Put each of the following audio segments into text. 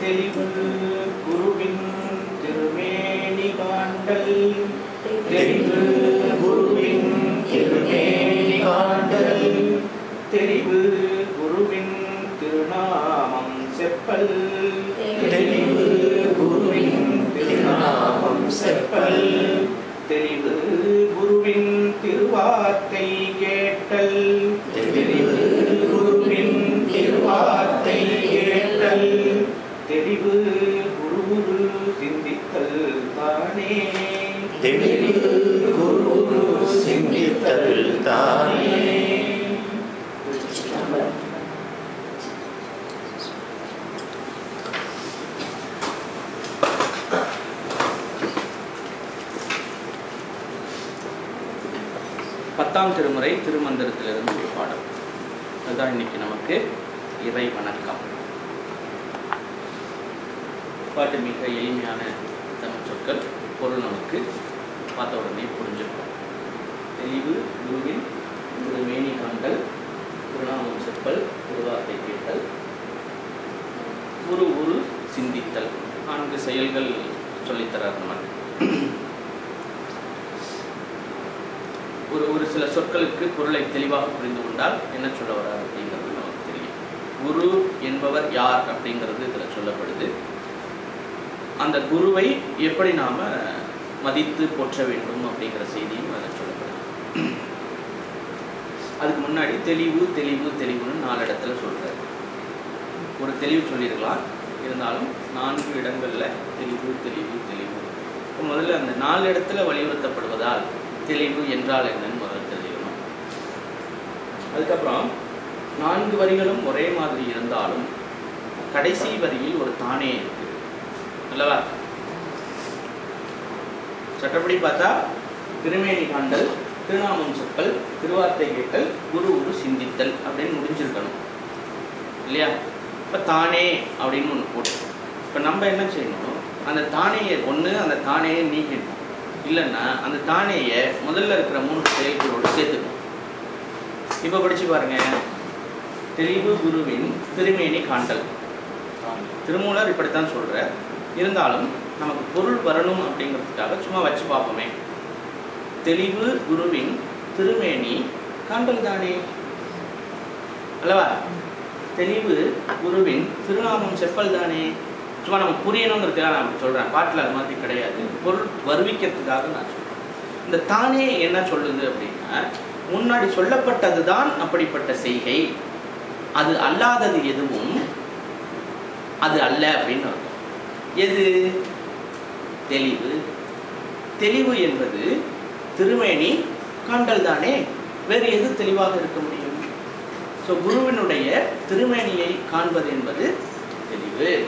தெளிவு குருவின் திருமேனி காண்டல். தெளிவு குருவின் திருமேனி காண்டல். தெளிவு குருவின் திருநாமம் செப்பல். தெளிவு குருவின் திருநாமம் செப்பல். தெளிவு குருவின் திருவார்த்தை கேட்டல். சிந்தித்தல் தானே தெளிவு குரு குரு சிந்தித்தல் தானே பத்தாம் திருமுறை திருமந்திரத்திலிருந்து ஒரு பாடம். அதுதான் இன்னைக்கு நமக்கு இறை வணக்கம் மிக எளிமையான தமிழ் சொற்கள் பொருள் நமக்கு. பார்த்த உடனே புரிஞ்சிருக்கும் தெளிவு குருவின் மேனி காண்டல் குருநாமம் செப்பல் திருவார்த்தை கேட்டல் குரு குரு சிந்தித்தல். நான்கு செயல்கள் சொல்லித்தரார் நமக்கு ஒரு ஒரு சில சொற்களுக்கு பொருளை தெளிவாக புரிந்து கொண்டால் என்ன சொல்ல வரார் அப்படிங்கிறது நமக்கு தெரியும். குரு என்பவர் யார் அப்படிங்கிறது இதில் சொல்லப்படுது. அந்த குருவை எப்படி நாம மதித்து போற்ற வேண்டும் அப்படிங்கிற செய்தியும் அதில் சொல்லப்படுது. அதுக்கு முன்னாடி தெளிவு தெளிவு தெளிவுன்னு நாலு இடத்துல சொல்றாரு. ஒரு தெளிவு சொல்லியிருக்கலாம். இருந்தாலும் நான்கு இடங்கள்ல தெளிவு தெளிவு தெளிவு. முதல்ல அந்த நாலு இடத்துல வலியுறுத்தப்படுவதால் தெளிவு என்றால் என்னன்னு முதல் தெரிஞ்சுக்கணும் அதுக்கப்புறம் நான்கு வரிகளும் ஒரே மாதிரி இருந்தாலும் கடைசி வரியில் ஒரு தானே இருக்கு. அல்லவா சட்டப்படி பார்த்தா திருமேனி காண்டல் திருநாமம் சொற்கள் திருவார்த்தை கேட்டல் குரு குரு சிந்தித்தல் அப்படின்னு முடிஞ்சிருக்கணும். இல்லையா? இப்போ தானே அப்படின்னு ஒன்று போட்டு. இப்போ நம்ம என்ன செய்யணும்? அந்த தானையை ஒன்று அந்த தானையை நீக்கணும். இல்லைன்னா அந்த தானேயை முதல்ல இருக்கிற மூணு செயல்களோடு சேர்த்துக்கணும். இப்போ படிச்சு பாருங்க. தெளிவு குருவின் திருமேனி காண்டல் திருமூலர் இப்படித்தான் சொல்ற இருந்தாலும் நமக்கு பொருள் வரணும் அப்படிங்கிறதுக்காக சும்மா வச்சு பார்ப்போமே. தெளிவு குருவின் திருமேனி காண்டல் தானே? அல்லவா? தெளிவு குருவின் திருநாமம் செப்பல் தானே? சும்மா நமக்கு புரியணுங்கிறதுக்காக நான் அப்படி சொல்றேன். பாட்டில் அது மாதிரி கிடையாது. பொருள் வருவிக்கிறதுக்காக நான் சொல்றேன். இந்த தானே என்ன சொல்லுது அப்படின்னா முன்னாடி சொல்லப்பட்டதுதான் அப்படிப்பட்ட செய்கை. அது அல்லாதது எதுவும் அது அல்ல அப்படின்னு அர்த்தம். எது? தெளிவு. தெளிவு என்பது திருமேனி கண்டல் தானே வேறு எது தெளிவாக இருக்க முடியும்? ஸோ குருவினுடைய திருமேனியை காண்பது என்பது தெளிவு.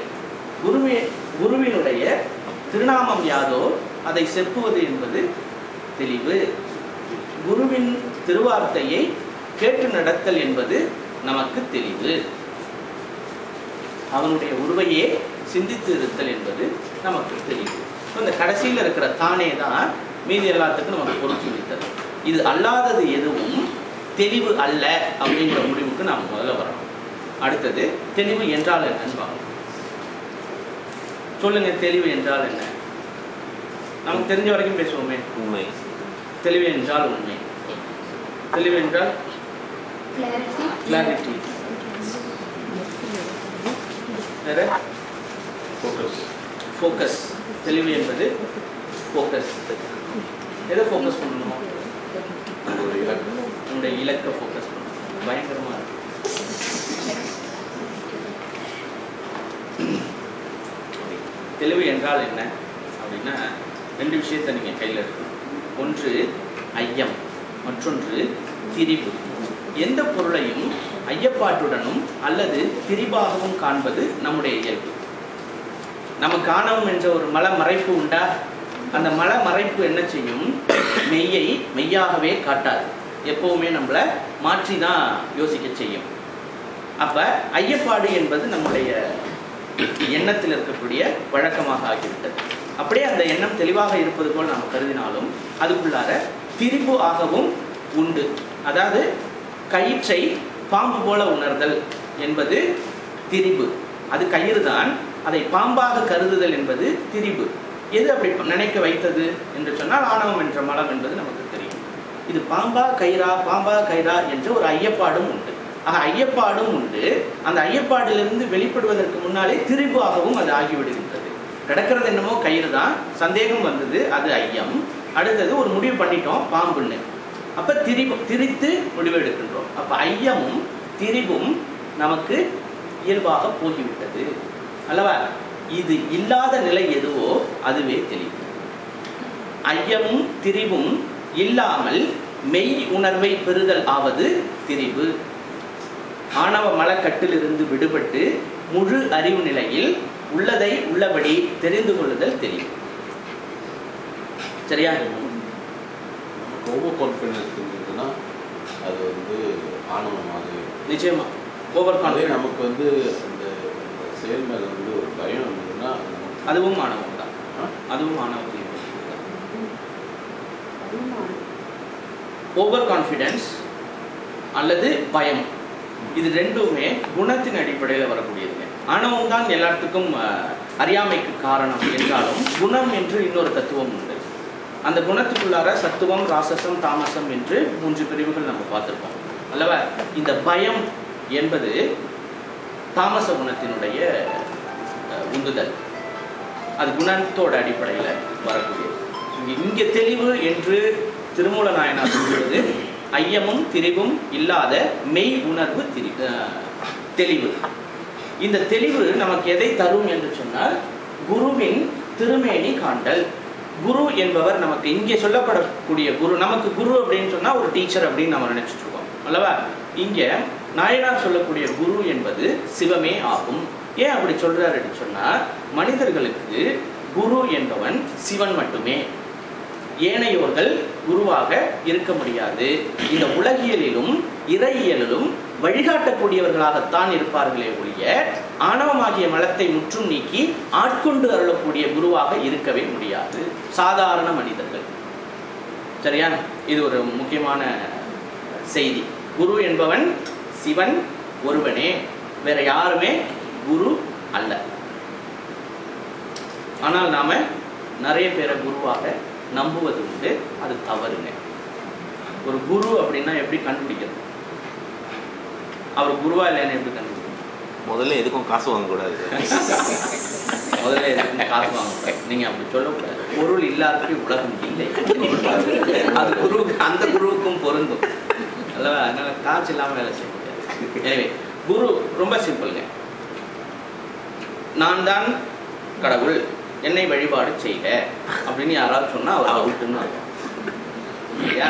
குருவே குருவினுடைய திருநாமம் யாதோ அதை செப்புவது என்பது தெளிவு. குருவின் திருவார்த்தையை கேட்டு நடத்தல் என்பது நமக்கு தெளிவு. அவனுடைய உருவையே சிந்தித்து இருத்தல் என்பது நமக்கு So, இந்த கடைசியில் இருக்கிற தானே தான் மீதி எல்லாத்துக்கும் நமக்கு பொருள் சொல்லித்தது இது அல்லாதது எதுவும் தெளிவு அல்ல அப்படிங்கிற முடிவுக்கு நாம் முதல்ல வரணும். அடுத்தது தெளிவு என்றால் என்னன்னு பார்க்கணும் சொல்லுங்க தெளிவு என்றால் என்ன? நமக்கு தெரிஞ்ச வரைக்கும் பேசுவோமே. உண்மை. தெளிவு என்றால் உண்மை. தெளிவு என்றால்? Clarity. கிளாரிட்டி வேற? ஃபோக்கஸ் ஃபோக்கஸ் தெளிவு என்பது ஃபோக்கஸ் எதை ஃபோக்கஸ் பண்ணணும்? ஒரு இலக்கு. ஃபோக்கஸ் பண்ணணும். பயங்கரமா இருக்கு. தெளிவு என்றால் என்ன? அப்படின்னா ரெண்டு விஷயத்தை நீங்கள் கையில் எடுக்கணும். ஒன்று ஐயம். மற்றொன்று திரிவு எந்த பொருளையும் ஐயப்பாட்டுடனும் அல்லது திரிபாகவும் காண்பது நம்முடைய இயல்பு. நம்ம காணவும் என்ற ஒரு மல மறைப்பு உண்டா? அந்த மல மறைப்பு என்ன செய்யும்? மெய்யை மெய்யாகவே காட்டாது. எப்பவுமே நம்மளை மாற்றி தான் யோசிக்க செய்யும். அப்ப ஐயப்பாடு என்பது நம்முடைய எண்ணத்தில் இருக்கக்கூடிய வழக்கமாக ஆகிவிட்டது. அப்படியே அந்த எண்ணம் தெளிவாக இருப்பது போல் நாம் கருதினாலும் அதுக்குள்ளார திரிபு ஆகவும் உண்டு. அதாவது கயிற்றை பாம்பு போல உணர்தல் என்பது திரிபு. அது கயிறு தான் அதை பாம்பாக கருதுதல் என்பது திரிபு. எது அப்படி நினைக்க வைத்தது என்று சொன்னால் ஆணவம் என்ற மலம் என்பது நமக்கு தெரியும். இது பாம்பா கைரா பாம்பா கைரா என்ற ஒரு ஐயப்பாடும் உண்டு. ஆக ஐயப்பாடும் உண்டு. அந்த ஐயப்பாடிலிருந்து வெளிப்படுவதற்கு முன்னாலே திரிபாகவும் அது ஆகிவிடுகின்றது. கிடக்கிறது என்னமோ கயிறு தான். சந்தேகம் வந்தது அது ஐயம். அடுத்தது ஒரு முடிவு பண்ணிட்டோம் பாம்புன்னு. அப்ப திரிபு திரித்து முடிவு எடுக்கின்றோம் அப்ப ஐயமும் திரிபும் நமக்கு இயல்பாக போகிவிட்டது. அல்லவா? இது இல்லாத நிலை எதுவோ அதுவே தெளிவு. ஐயமும் திரிவும் இல்லாமல் மெய் உணர்வை பெறுதல் ஆவது திரிவு. ஆணவ மலக்கட்டிலிருந்து விடுபட்டு முழு அறிவு நிலையில் உள்ளதை உள்ளபடி தெரிந்து கொள்ளுதல் தெளிவு. சரியா? ஓவர் கான்ஃபிடன்ஸ் இருந்ததுன்னா அது வந்து ஆணவமாக நிச்சயமா. ஓவர் கான்ஃபிடன்ஸ் நமக்கு வந்து செயல் மேல வந்து ஒரு பயம் இருந்ததுன்னா அதுவும் ஆணவம் தான்? அதுவும் ஆணவம் ஓவர் கான்ஃபிடன்ஸ் அல்லது பயம். இது ரெண்டுமே குணத்தின் அடிப்படையில் வரக்கூடியதுங்க. ஆணவம் தான் எல்லாத்துக்கும் அறியாமைக்கு காரணம் என்றாலும் குணம் என்று இன்னொரு தத்துவம் உண்டு. அந்த குணத்துக்குள்ளார சத்துவம் ராசசம் தாமசம் என்று மூன்று பிரிவுகள் நம்ம பார்த்திருக்கோம். அல்லவா? இந்த பயம் என்பது தாமச குணத்தினுடைய உந்துதல். அது குணத்தோட அடிப்படையில் வரக்கூடியது இங்க இங்க தெளிவு என்று திருமூல நாயனார் சொல்வது ஐயமும் திரிவும் இல்லாத மெய் உணர்வு திரி தெளிவு. இந்த தெளிவு நமக்கு எதை தரும் என்று சொன்னால் குருவின் திருமேனி காண்டல். குரு என்பவர் நமக்கு இங்கே சொல்லப்படக்கூடிய குரு நமக்கு குரு அப்படின்னு சொன்னா ஒரு டீச்சர் அப்படின்னு நம்ம நினைச்சிட்டு இருக்கோம். அல்லவா? இங்க நாயனார் சொல்லக்கூடிய குரு என்பது சிவமே ஆகும். ஏன் அப்படி சொல்றாருன்னு சொன்னா மனிதர்களுக்கு குரு என்பவன் சிவன் மட்டுமே. ஏனையோர்கள் குருவாக இருக்க முடியாது. இந்த உலகியலிலும் இறையியலிலும் வழிகாட்டக்கூடியவர்களாகத்தான் இருப்பார்களே ஒழிய ஆணவமாகிய மலத்தை முற்றும் நீக்கி ஆட்கொண்டு அருளக்கூடிய குருவாக இருக்கவே முடியாது. சாதாரண மனிதர்கள். சரியா? இது ஒரு முக்கியமான செய்தி. குரு என்பவன் சிவன் ஒருவனே வேற யாருமே குரு அல்ல. ஆனால் நாம நிறைய பேரை குருவாக நம்புவது உண்டு அது தவறுங்க. ஒரு குரு அப்படின்னா எப்படி கண்டுபிடிக்கிறது? அவர் குருவா இல்லைன்னு எப்படி கண்டுபிடிக்கிறது? முதல்ல எதுக்கும் காசு வாங்கக்கூடாது. முதல்ல எதுக்கும் காசு வாங்க நீங்க அப்படி சொல்லக்கூடாது. பொருள் இல்லாதபடி உலகம் இல்லை. அது குருவுக்கு அந்த குருவுக்கும் பொருந்தும். அல்லவா? அதனால காசு இல்லாம வேலை செய்ய முடியாது எனவே குரு ரொம்ப சிம்பிள்ங்க நான் தான் கடவுள் என்னை வழிபாடு செய்க அப்படின்னு யாராவது சொன்னா அவர் அவுட்டுன்னு இல்லையா?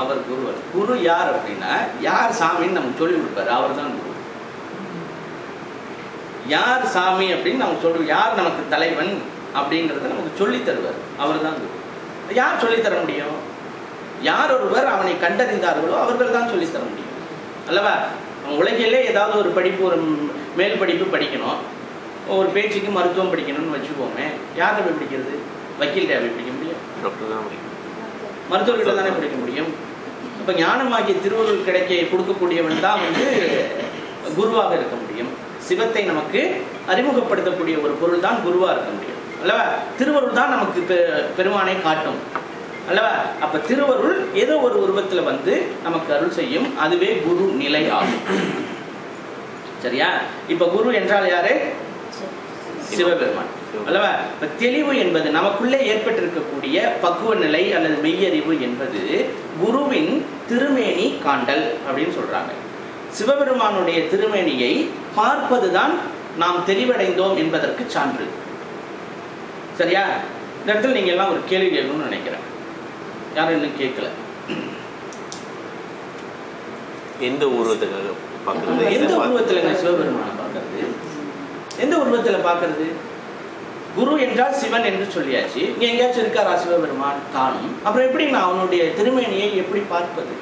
அவர் குருவர் குரு யார் அப்படின்னா யார் சாமின்னு நமக்கு சொல்லி கொடுப்பாரு. அவர் தான் குரு. யார் சாமி அப்படின்னு நம்ம சொல்றோம் யார் நமக்கு தலைவன் அப்படிங்கிறத நமக்கு சொல்லி தருவார். அவர் தான் குரு. யார் சொல்லி தர முடியும்? யார் ஒருவர் அவனை கண்டறிந்தார்களோ அவர்கள் தான் சொல்லி தர முடியும். அல்லவா? உலகிலே ஏதாவது ஒரு படிப்பு ஒரு மேல் படிப்பு படிக்கணும். ஒரு பேச்சுக்கு மருத்துவம் படிக்கணும்னு வச்சுக்கோமே. யார்கிட்ட போய் படிக்கிறது? வக்கீல்கிட்ட போய் படிக்க முடியும். மருத்துவர்கிட்ட தானே படிக்க முடியும்? அப்ப ஞானமாகிய திருவருள் கிடைக்க கொடுக்கக்கூடியவன் தான் வந்து குருவாக இருக்க முடியும். சிவத்தை நமக்கு அறிமுகப்படுத்தக்கூடிய ஒரு பொருள் தான் குருவா இருக்க முடியும். அல்லவா? திருவருள் தான் நமக்கு பெருமானை காட்டும். அல்லவா? அப்ப திருவருள் ஏதோ ஒரு உருவத்துல வந்து நமக்கு அருள் செய்யும். அதுவே குரு நிலை ஆகும். சரியா? இப்ப குரு என்றால் யாரு? சிவபெருமான். அல்லவா? இப்ப தெளிவு என்பது நமக்குள்ளே ஏற்பட்டிருக்கக்கூடிய பக்குவ நிலை அல்லது மெய்யறிவு என்பது குருவின் திருமேனி காண்டல் அப்படின்னு சொல்றாங்க. சிவபெருமானுடைய திருமேனியை பார்ப்பதுதான் நாம் தெளிவடைந்தோம் என்பதற்கு சான்று. சரியா? இந்த இடத்துல நீங்க எல்லாம் ஒரு கேள்வி கேட்கணும்னு நினைக்கிறேன். யாரும் இன்னும் கேட்கல. எந்த உருவத்துக்காக பார்க்கறது? எந்த உருவத்துல சிவபெருமானை பார்க்கறது? எந்த உருவத்துல பார்க்கறது? குரு என்றால் சிவன் என்று சொல்லியாச்சு. இங்க எங்கேயாச்சும் இருக்காரா சிவபெருமான்? காணும். அப்புறம் எப்படி நான் அவனுடைய திருமேனியை எப்படி பார்ப்பது?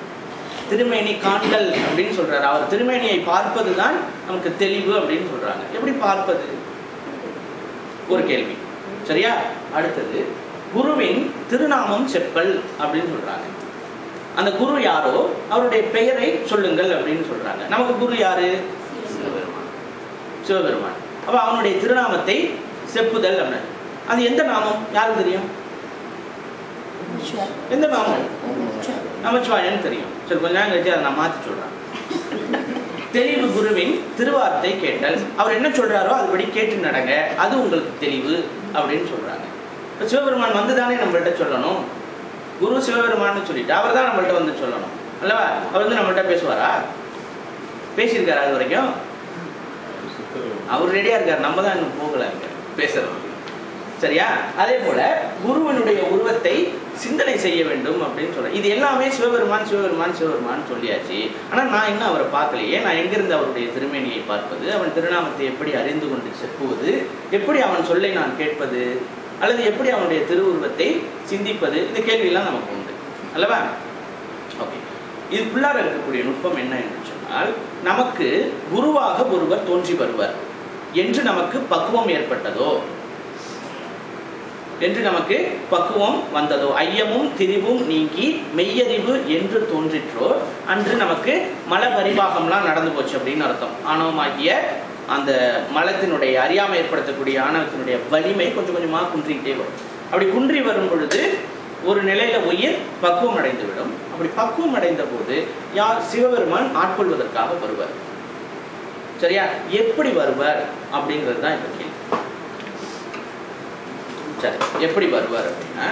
திருமேனி காண்டல் அப்படின்னு சொல்றாரு. அவர் திருமேனியை பார்ப்பது தான் நமக்கு தெளிவு அப்படின்னு சொல்றாங்க. எப்படி பார்ப்பது? ஒரு கேள்வி. சரியா? அடுத்தது குருவின் திருநாமம் செப்பல் அப்படின்னு சொல்றாங்க. அந்த குரு யாரோ? அவருடைய பெயரை சொல்லுங்கள் அப்படின்னு சொல்றாங்க. நமக்கு குரு யாரு? சிவபெருமான். சிவபெருமான். அப்ப அவனுடைய திருநாமத்தை செப்புதல் அப்படின்னு. அது எந்த நாமம்? யாருக்கு தெரியும்? எந்த நாமம்? நமச்சிவாயன் தெரியும். சரி கொஞ்ச நேரம் கழிச்சு அதை நான் மாத்தி சொல்றேன். தெளிவு குருவின் திருவார்த்தை கேட்டல். அவர் என்ன சொல்றாரோ அதுபடி கேட்டு நடங்க. அது உங்களுக்கு தெளிவு அப்படின்னு சொல்றாங்க இப்போ சிவபெருமான் வந்து தானே நம்மள்ட்ட சொல்லணும்? குரு சிவபெருமான்னு சொல்லிட்டு அவர் தான் நம்மள்ட்ட வந்து சொல்லணும். அல்லவா? அவர் வந்து நம்மள்ட்ட பேசுவாரா? பேசியிருக்காரு அது வரைக்கும்? அவர் ரெடியா இருக்கார். நம்ம தான் இன்னும் போகல பேசுறோம். சரியா? அதே போல குருவனுடைய உருவத்தை சிந்தனை செய்ய வேண்டும் அப்படின்னு சொல்ற இது எல்லாமே சிவபெருமான் சிவபெருமான் சிவபெருமான் சொல்லியாச்சு. ஆனா நான் இன்னும் அவரை பார்க்கலையே. நான் எங்கிருந்து அவருடைய திருமேனியை பார்ப்பது? அவன் திருநாமத்தை எப்படி அறிந்து கொண்டு செப்புவது? எப்படி அவன் சொல்லை நான் கேட்பது? அல்லது எப்படி அவனுடைய திருவுருவத்தை சிந்திப்பது? இந்த கேள்வியெல்லாம் நமக்கு உண்டு. அல்லவா? ஓகே இதுக்குள்ளார இருக்கக்கூடிய நுட்பம் என்ன என்று சொன்னால் நமக்கு குருவாக ஒருவர் தோன்றி வருவர். என்று நமக்கு பக்குவம் ஏற்பட்டதோ? என்று நமக்கு பக்குவம் வந்ததோ? ஐயமும் திரிவும் நீங்கி மெய்யறிவு என்று தோன்றிற்றோ அன்று நமக்கு மல பரிவாகம்லாம் நடந்து போச்சு அப்படின்னு அர்த்தம். ஆணவமாகிய அந்த மலத்தினுடைய அறியாமை ஏற்படுத்தக்கூடிய ஆணவத்தினுடைய வலிமை கொஞ்சம் கொஞ்சமா குன்றிக்கிட்டே வரும். அப்படி குன்றி வரும் பொழுது ஒரு நிலையில உயிர் பக்குவம் அடைந்து விடும் அப்படி பக்குவம் அடைந்த போது யார்? சிவபெருமான் ஆட்கொள்வதற்காக வருவார். சரியா? எப்படி வருவார்? அப்படிங்கிறது தான் இந்த கேள்வி. சரி எப்படி வருவார் அப்படின்னா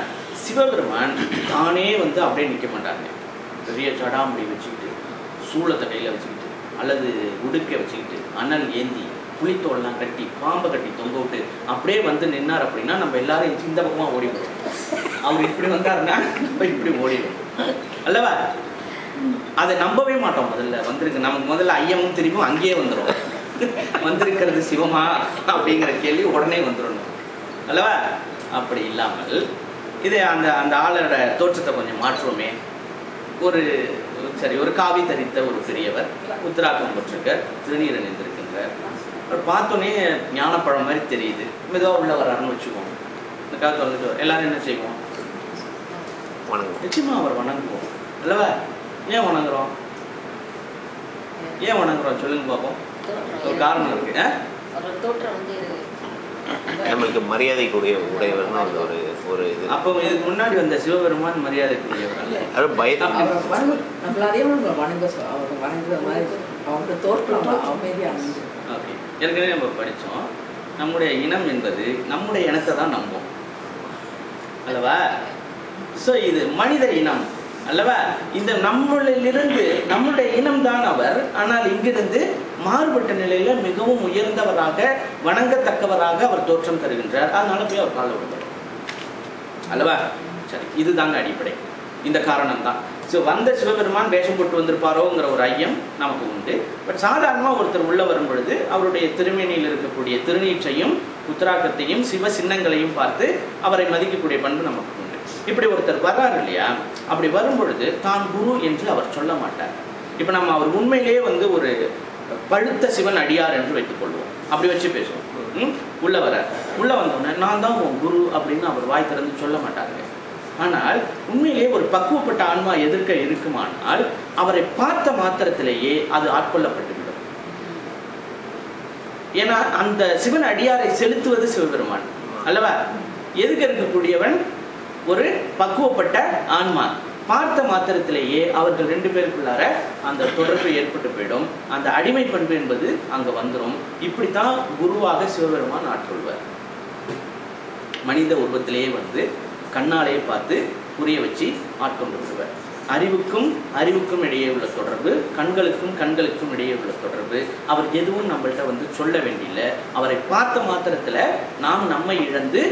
சிவபெருமான் தானே வந்து அப்படியே நிற்க மாட்டாங்க பெரிய சடாமுடி வச்சுக்கிட்டு சூளத்தடையில் வச்சுக்கிட்டு அல்லது உடுக்கை வச்சுக்கிட்டு அனல் ஏந்தி புளித்தோல்லாம் கட்டி பாம்பை கட்டி தொங்க விட்டு அப்படியே வந்து நின்னார் அப்படின்னா நம்ம எல்லாரும் இந்த பக்கமாக ஓடிவிடும். அவர் இப்படி வந்தாருன்னா நம்ம இப்படி ஓடிடும் அல்லவா? அதை நம்பவே மாட்டோம் முதல்ல. வந்திருக்கு நமக்கு முதல்ல ஐயமும் திரும்பியும் அங்கேயே வந்துடும் வந்திருக்கிறது சிவமா அப்படிங்கிற கேள்வி உடனே வந்துடணும் அல்லவா? அப்படி இல்லாமல் இது அந்த அந்த ஆளோட தோற்றத்தை கொஞ்சம் மாற்றுவோமே. ஒரு சரி ஒரு காவி தரித்த ஒரு பெரியவர் உத்தராக்கம் பெற்றிருக்கார் திருநீர் அணிந்திருக்கின்றார். அவர் பார்த்தோன்னே ஞானப்பழம் மாதிரி தெரியுது. மெதுவாக உள்ள வர்றாருன்னு வச்சுக்குவோம் இந்த காலத்தில் வந்துட்டு எல்லாரும் என்ன செய்வோம்? வணங்குவோம். நிச்சயமா அவர் வணங்குவோம். அல்லவா? ஏன் வணங்குறோம்? ஏன் வணங்குறோம்? சொல்லுங்க பார்ப்போம் ஒரு காரணம் இருக்கு ஆ? ஒரு தோற்றம் வந்து நம்மளுக்கு மரியாதைக்குரிய உடையவர்னு அந்த ஒரு ஒரு இது. அப்போ இதுக்கு முன்னாடி வந்த சிவபெருமான் மரியாதைக்குரியவர். அல்ல அது பயத்தை அவர் வணங்கு வணங்குற மாதிரி அவங்க தோற்றம் அமைதியாக ஓகே ஏற்கனவே நம்ம படித்தோம் நம்முடைய இனம் என்பது நம்முடைய இனத்தை தான் நம்பும். அல்லவா? ஸோ இது மனித இனம். அல்லவா? இந்த நம்மளிலிருந்து நம்முடைய இனம்தான் அவர் ஆனால் இங்கிருந்து மாறுபட்ட நிலையில மிகவும் உயர்ந்தவராக வணங்கத்தக்கவராக அவர் தோற்றம் தருகின்றார். அதனால போய் அவர் கால விடுவார் அல்லவா? சரி இதுதாங்க அடிப்படை. இந்த காரணம் தான் ஸோ வந்த சிவபெருமான் வேஷம் போட்டு வந்திருப்பாரோங்கிற ஒரு ஐயம் நமக்கு உண்டு. பட் சாதாரணமாக ஒருத்தர் உள்ள வரும் பொழுது அவருடைய திருமேனியில் இருக்கக்கூடிய திருநீற்றையும் புத்திராக்கத்தையும் சிவ சின்னங்களையும் பார்த்து அவரை மதிக்கக்கூடிய பண்பு நமக்கு உண்டு. இப்படி ஒருத்தர் வர்றாரு இல்லையா? அப்படி வரும்பொழுது தான் குரு என்று அவர் சொல்ல மாட்டார். இப்போ நம்ம அவர் உண்மையிலேயே வந்து ஒரு பழுத்த சிவன் அடியார் என்று வைத்துக் கொள்வோம். அப்படி வச்சு பேசுவோம். உள்ள வர உள்ள வந்தோடனே நான் தான் உன் குரு அப்படின்னு அவர் வாய் திறந்து சொல்ல மாட்டாங்க ஆனால் உண்மையிலேயே ஒரு பக்குவப்பட்ட ஆன்மா எதிர்க்க இருக்குமானால் அவரை பார்த்த மாத்திரத்திலேயே அது ஆட்கொள்ளப்பட்டுவிடும். ஏன்னா அந்த சிவன் அடியாரை செலுத்துவது சிவபெருமான். அல்லவா? எதுக்கு இருக்கக்கூடியவன் ஒரு பக்குவப்பட்ட ஆன்மா. பார்த்த மாத்திரத்திலேயே அவர்கள் ரெண்டு பேருக்குள்ளார அந்த தொடர்பு ஏற்பட்டு போயிடும். அந்த அடிமை பண்பு என்பது அங்க வந்துடும் இப்படித்தான் குருவாக சிவபெருமான் ஆட்கொள்வார் மனித உருவத்திலேயே வந்து கண்ணாலேயே பார்த்து புரிய வச்சு ஆட்கொண்டு விடுவார் அறிவுக்கும் அறிவுக்கும் இடையே உள்ள தொடர்பு கண்களுக்கும் கண்களுக்கும் இடையே உள்ள தொடர்பு அவர் எதுவும் நம்மள்ட்ட வந்து சொல்ல வேண்டியில்லை. அவரை பார்த்த மாத்திரத்துல நாம் நம்மை இழந்து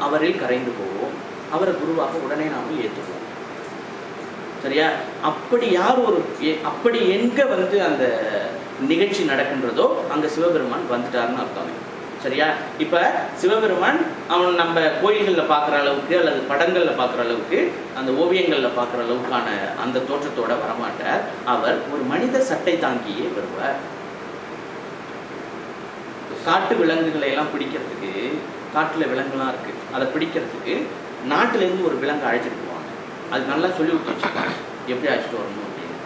அவரில் கரைந்து போவோம். அவரை குருவாக உடனே நாம ஏற்றுக்குவோம். சரியா? அப்படி யார் ஒரு அப்படி எங்க வந்து அந்த நிகழ்ச்சி நடக்கின்றதோ அங்க சிவபெருமான் வந்துட்டாருன்னு அர்த்தம் சரியா? இப்ப சிவபெருமான் அவன் நம்ம கோயில்கள்ல பாக்குற அளவுக்கு அல்லது படங்கள்ல பாக்குற அளவுக்கு அந்த ஓவியங்கள்ல பாக்குற அளவுக்கான அந்த தோற்றத்தோட வரமாட்டார். அவர் ஒரு மனித சட்டை தாங்கியே வருவார். காட்டு விலங்குகளை எல்லாம் பிடிக்கிறதுக்கு காட்டுல விலங்குலாம் இருக்கு. அதை பிடிக்கிறதுக்கு நாட்டுல இருந்து ஒரு விலங்கு அழைச்சிட்டு போவாங்க. அது நல்லா சொல்லி விட்டு வச்சிருக்காங்க. எப்படி அழைச்சிட்டு வரணும் அப்படின்னு.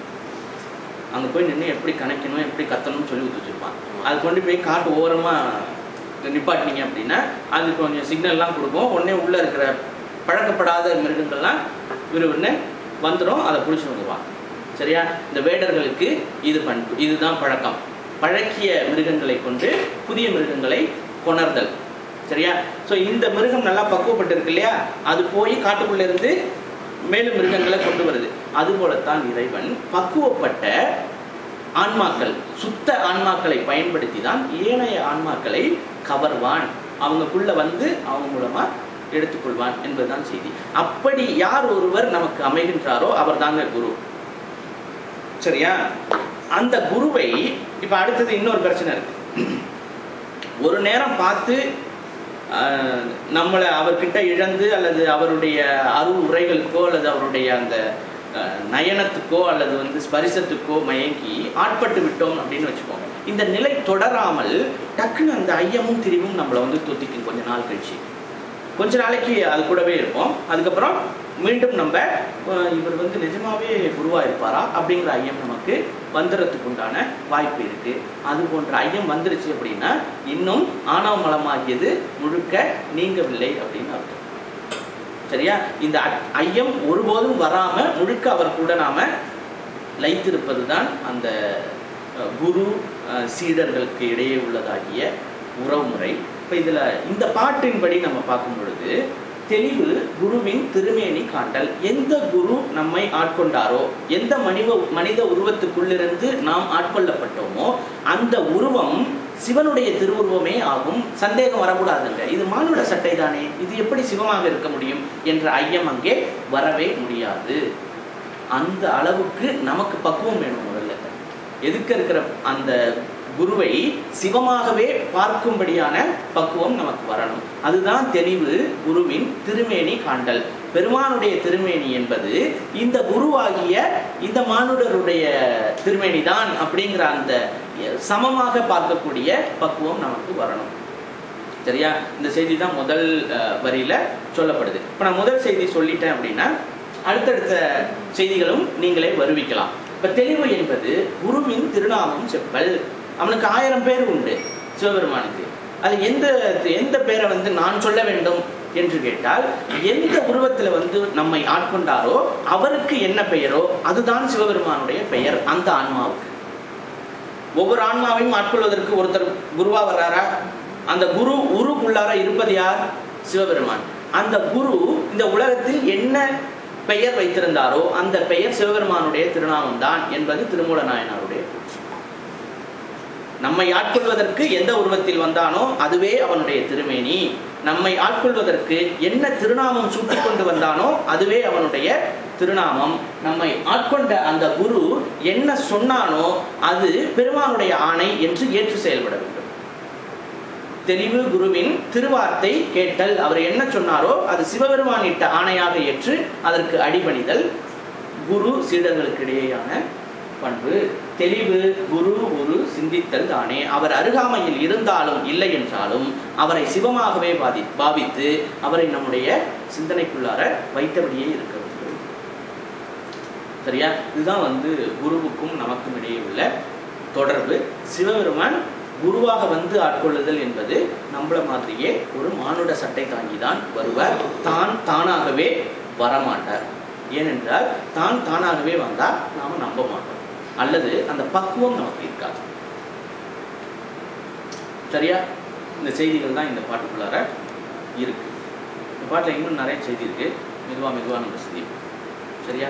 அங்கே போய் நின்று எப்படி கணக்கணும் எப்படி கத்தணும்னு சொல்லி கொடுத்து வச்சிருப்பான் அது கொண்டு போய் காட்டு ஓரமாக நிப்பாட்டினீங்க அப்படின்னா அது கொஞ்சம் சிக்னல்லாம் கொடுக்கும். உடனே உள்ளே இருக்கிற பழக்கப்படாத மிருகங்கள்லாம் விறுவிறுன்னு வந்துடும் அதை பிடிச்சி வந்துடுவான் சரியா? இந்த வேடர்களுக்கு இது பண்பு. இதுதான் பழக்கம். பழக்கிய மிருகங்களை கொண்டு புதிய மிருகங்களை கொணர்தல். சரியா? ஸோ இந்த மிருகம் நல்லா பக்குவப்பட்டு இருக்கு இல்லையா அது போய் காட்டுக்குள்ள இருந்து மேலும் மிருகங்களை கொண்டு வருது. அதுபோலத்தான் இறைவன் பக்குவப்பட்ட ஆன்மாக்கள் சுத்த ஆன்மாக்களை பயன்படுத்தி தான் ஏனைய ஆன்மாக்களை கவர்வான். அவங்களுக்குள்ள வந்து அவங்க மூலமா எடுத்துக்கொள்வான் என்பதுதான் செய்தி. அப்படி யார் ஒருவர் நமக்கு அமைகின்றாரோ அவர் தாங்க குரு. சரியா? அந்த குருவை இப்ப அடுத்தது இன்னொரு பிரச்சனை இருக்கு. ஒரு நேரம் பார்த்து நம்மளை அவர்கிட்ட இழந்து அல்லது அவருடைய அரு உரைகளுக்கோ அல்லது அவருடைய அந்த நயனத்துக்கோ அல்லது வந்து ஸ்பரிசத்துக்கோ மயங்கி ஆட்பட்டு விட்டோம் அப்படின்னு வச்சுக்கோங்க. இந்த நிலை தொடராமல் டக்குன்னு அந்த ஐயமும் திரிவும் நம்மளை வந்து தொத்திக்கும். கொஞ்ச நாள் கழிச்சு. கொஞ்ச நாளைக்கு அது கூடவே இருப்போம். அதுக்கப்புறம் மீண்டும் நம்ம இவர் வந்து நிஜமாவே குருவா இருப்பாரா அப்படிங்கிற ஐயம் நமக்கு வந்துடுறதுக்கு உண்டான வாய்ப்பு இருக்கு. அது போன்ற ஐயம் வந்துருச்சு அப்படின்னா இன்னும் ஆணவ மலமாகியது முழுக்க நீங்கவில்லை அப்படின்னு அர்த்தம். சரியா? இந்த ஐயம் ஒருபோதும் வராம முழுக்க அவர் கூட நாம லைத்திருப்பது தான் அந்த குரு அஹ், சீடர்களுக்கு இடையே உள்ளதாகிய உறவுமுறை. இப்போ இதில் இந்த பாட்டின்படி நம்ம பார்க்கும் பொழுது தெளிவு குருவின் திருமேனி காட்டல் எந்த குரு நம்மை ஆட்கொண்டாரோ எந்த மனித மனித உருவத்துக்குள்ளிருந்து நாம் ஆட்கொள்ளப்பட்டோமோ அந்த உருவம் சிவனுடைய திருவுருவமே ஆகும். சந்தேகம் வரக்கூடாதுங்க. இது மானுட சட்டை தானே. இது எப்படி சிவமாக இருக்க முடியும் என்ற ஐயம் அங்கே வரவே முடியாது. அந்த அளவுக்கு நமக்கு பக்குவம் வேணும் முதல்ல. எதுக்க இருக்கிற அந்த குருவை சிவமாகவே பார்க்கும்படியான பக்குவம் நமக்கு வரணும். அதுதான் தெளிவு குருவின் திருமேனி காண்டல். பெருமானுடைய திருமேனி என்பது இந்த குருவாகிய இந்த மானுடருடைய திருமேனி தான் அப்படிங்கிற அந்த சமமாக பார்க்கக்கூடிய பக்குவம் நமக்கு வரணும். சரியா? இந்த செய்தி தான் முதல் அஹ், வரியில சொல்லப்படுது. இப்போ நான் முதல் செய்தி சொல்லிட்டேன் அப்படின்னா அடுத்தடுத்த செய்திகளும் நீங்களே வருவிக்கலாம். இப்ப தெளிவு என்பது குருவின் திருநாமம் செப்பல். அவனுக்கு ஆயிரம் பேர் உண்டு சிவபெருமானுக்கு. அது எந்த எந்த பேரை வந்து நான் சொல்ல வேண்டும் என்று கேட்டால் எந்த உருவத்துல வந்து நம்மை ஆட்கொண்டாரோ அவருக்கு என்ன பெயரோ அதுதான் சிவபெருமானுடைய பெயர் அந்த ஆன்மாவுக்கு. ஒவ்வொரு ஆன்மாவையும் ஆட்கொள்வதற்கு ஒருத்தர் குருவா வர்றாரா? அந்த குரு உருக்குள்ளார இருப்பது யார்? சிவபெருமான். அந்த குரு இந்த உலகத்தில் என்ன பெயர் வைத்திருந்தாரோ அந்த பெயர் சிவபெருமானுடைய திருநாமம் தான் என்பது திருமூல நாயனாருடைய நம்மை ஆட்கொள்வதற்கு எந்த உருவத்தில் வந்தானோ அதுவே அவனுடைய திருமேனி. நம்மை ஆட்கொள்வதற்கு என்ன திருநாமம் சூட்டிக் கொண்டு வந்தானோ அதுவே அவனுடைய திருநாமம். நம்மை ஆட்கொண்ட அந்த குரு என்ன சொன்னானோ அது பெருமானுடைய ஆணை என்று ஏற்று செயல்பட வேண்டும். தெளிவு குருவின் திருவார்த்தை கேட்டல். அவர் என்ன சொன்னாரோ அது சிவபெருமானிட்ட ஆணையாக ஏற்று அதற்கு அடிபணிதல். குரு சீடர்களுக்கு இடையேயான பண்பு தெளிவு குரு குரு சிந்தித்தல் தானே. அவர் அருகாமையில் இருந்தாலும் இல்லை என்றாலும் அவரை சிவமாகவே பாதி பாவித்து அவரை நம்முடைய சிந்தனைக்குள்ளார வைத்தபடியே இருக்க வேண்டும். சரியா? இதுதான் வந்து குருவுக்கும் நமக்கும் இடையே உள்ள தொடர்பு. சிவபெருமான் குருவாக வந்து ஆட்கொள்ளுதல் என்பது நம்மள மாதிரியே ஒரு மானுட சட்டை தாங்கி தான் வருவார். தான் தானாகவே வரமாட்டார். ஏனென்றால் தான் தானாகவே வந்தால் நாம் நம்ப மாட்டோம். அல்லது அந்த பக்குவம் நமக்கு இருக்காது. சரியா? இந்த செய்திகள் தான் இந்த பாட்டுக்குள்ளார இருக்கு. இந்த பாட்டில் இன்னும் நிறைய செய்தி இருக்கு. மெதுவா மெதுவா நம்ம சிந்திப்போம். சரியா?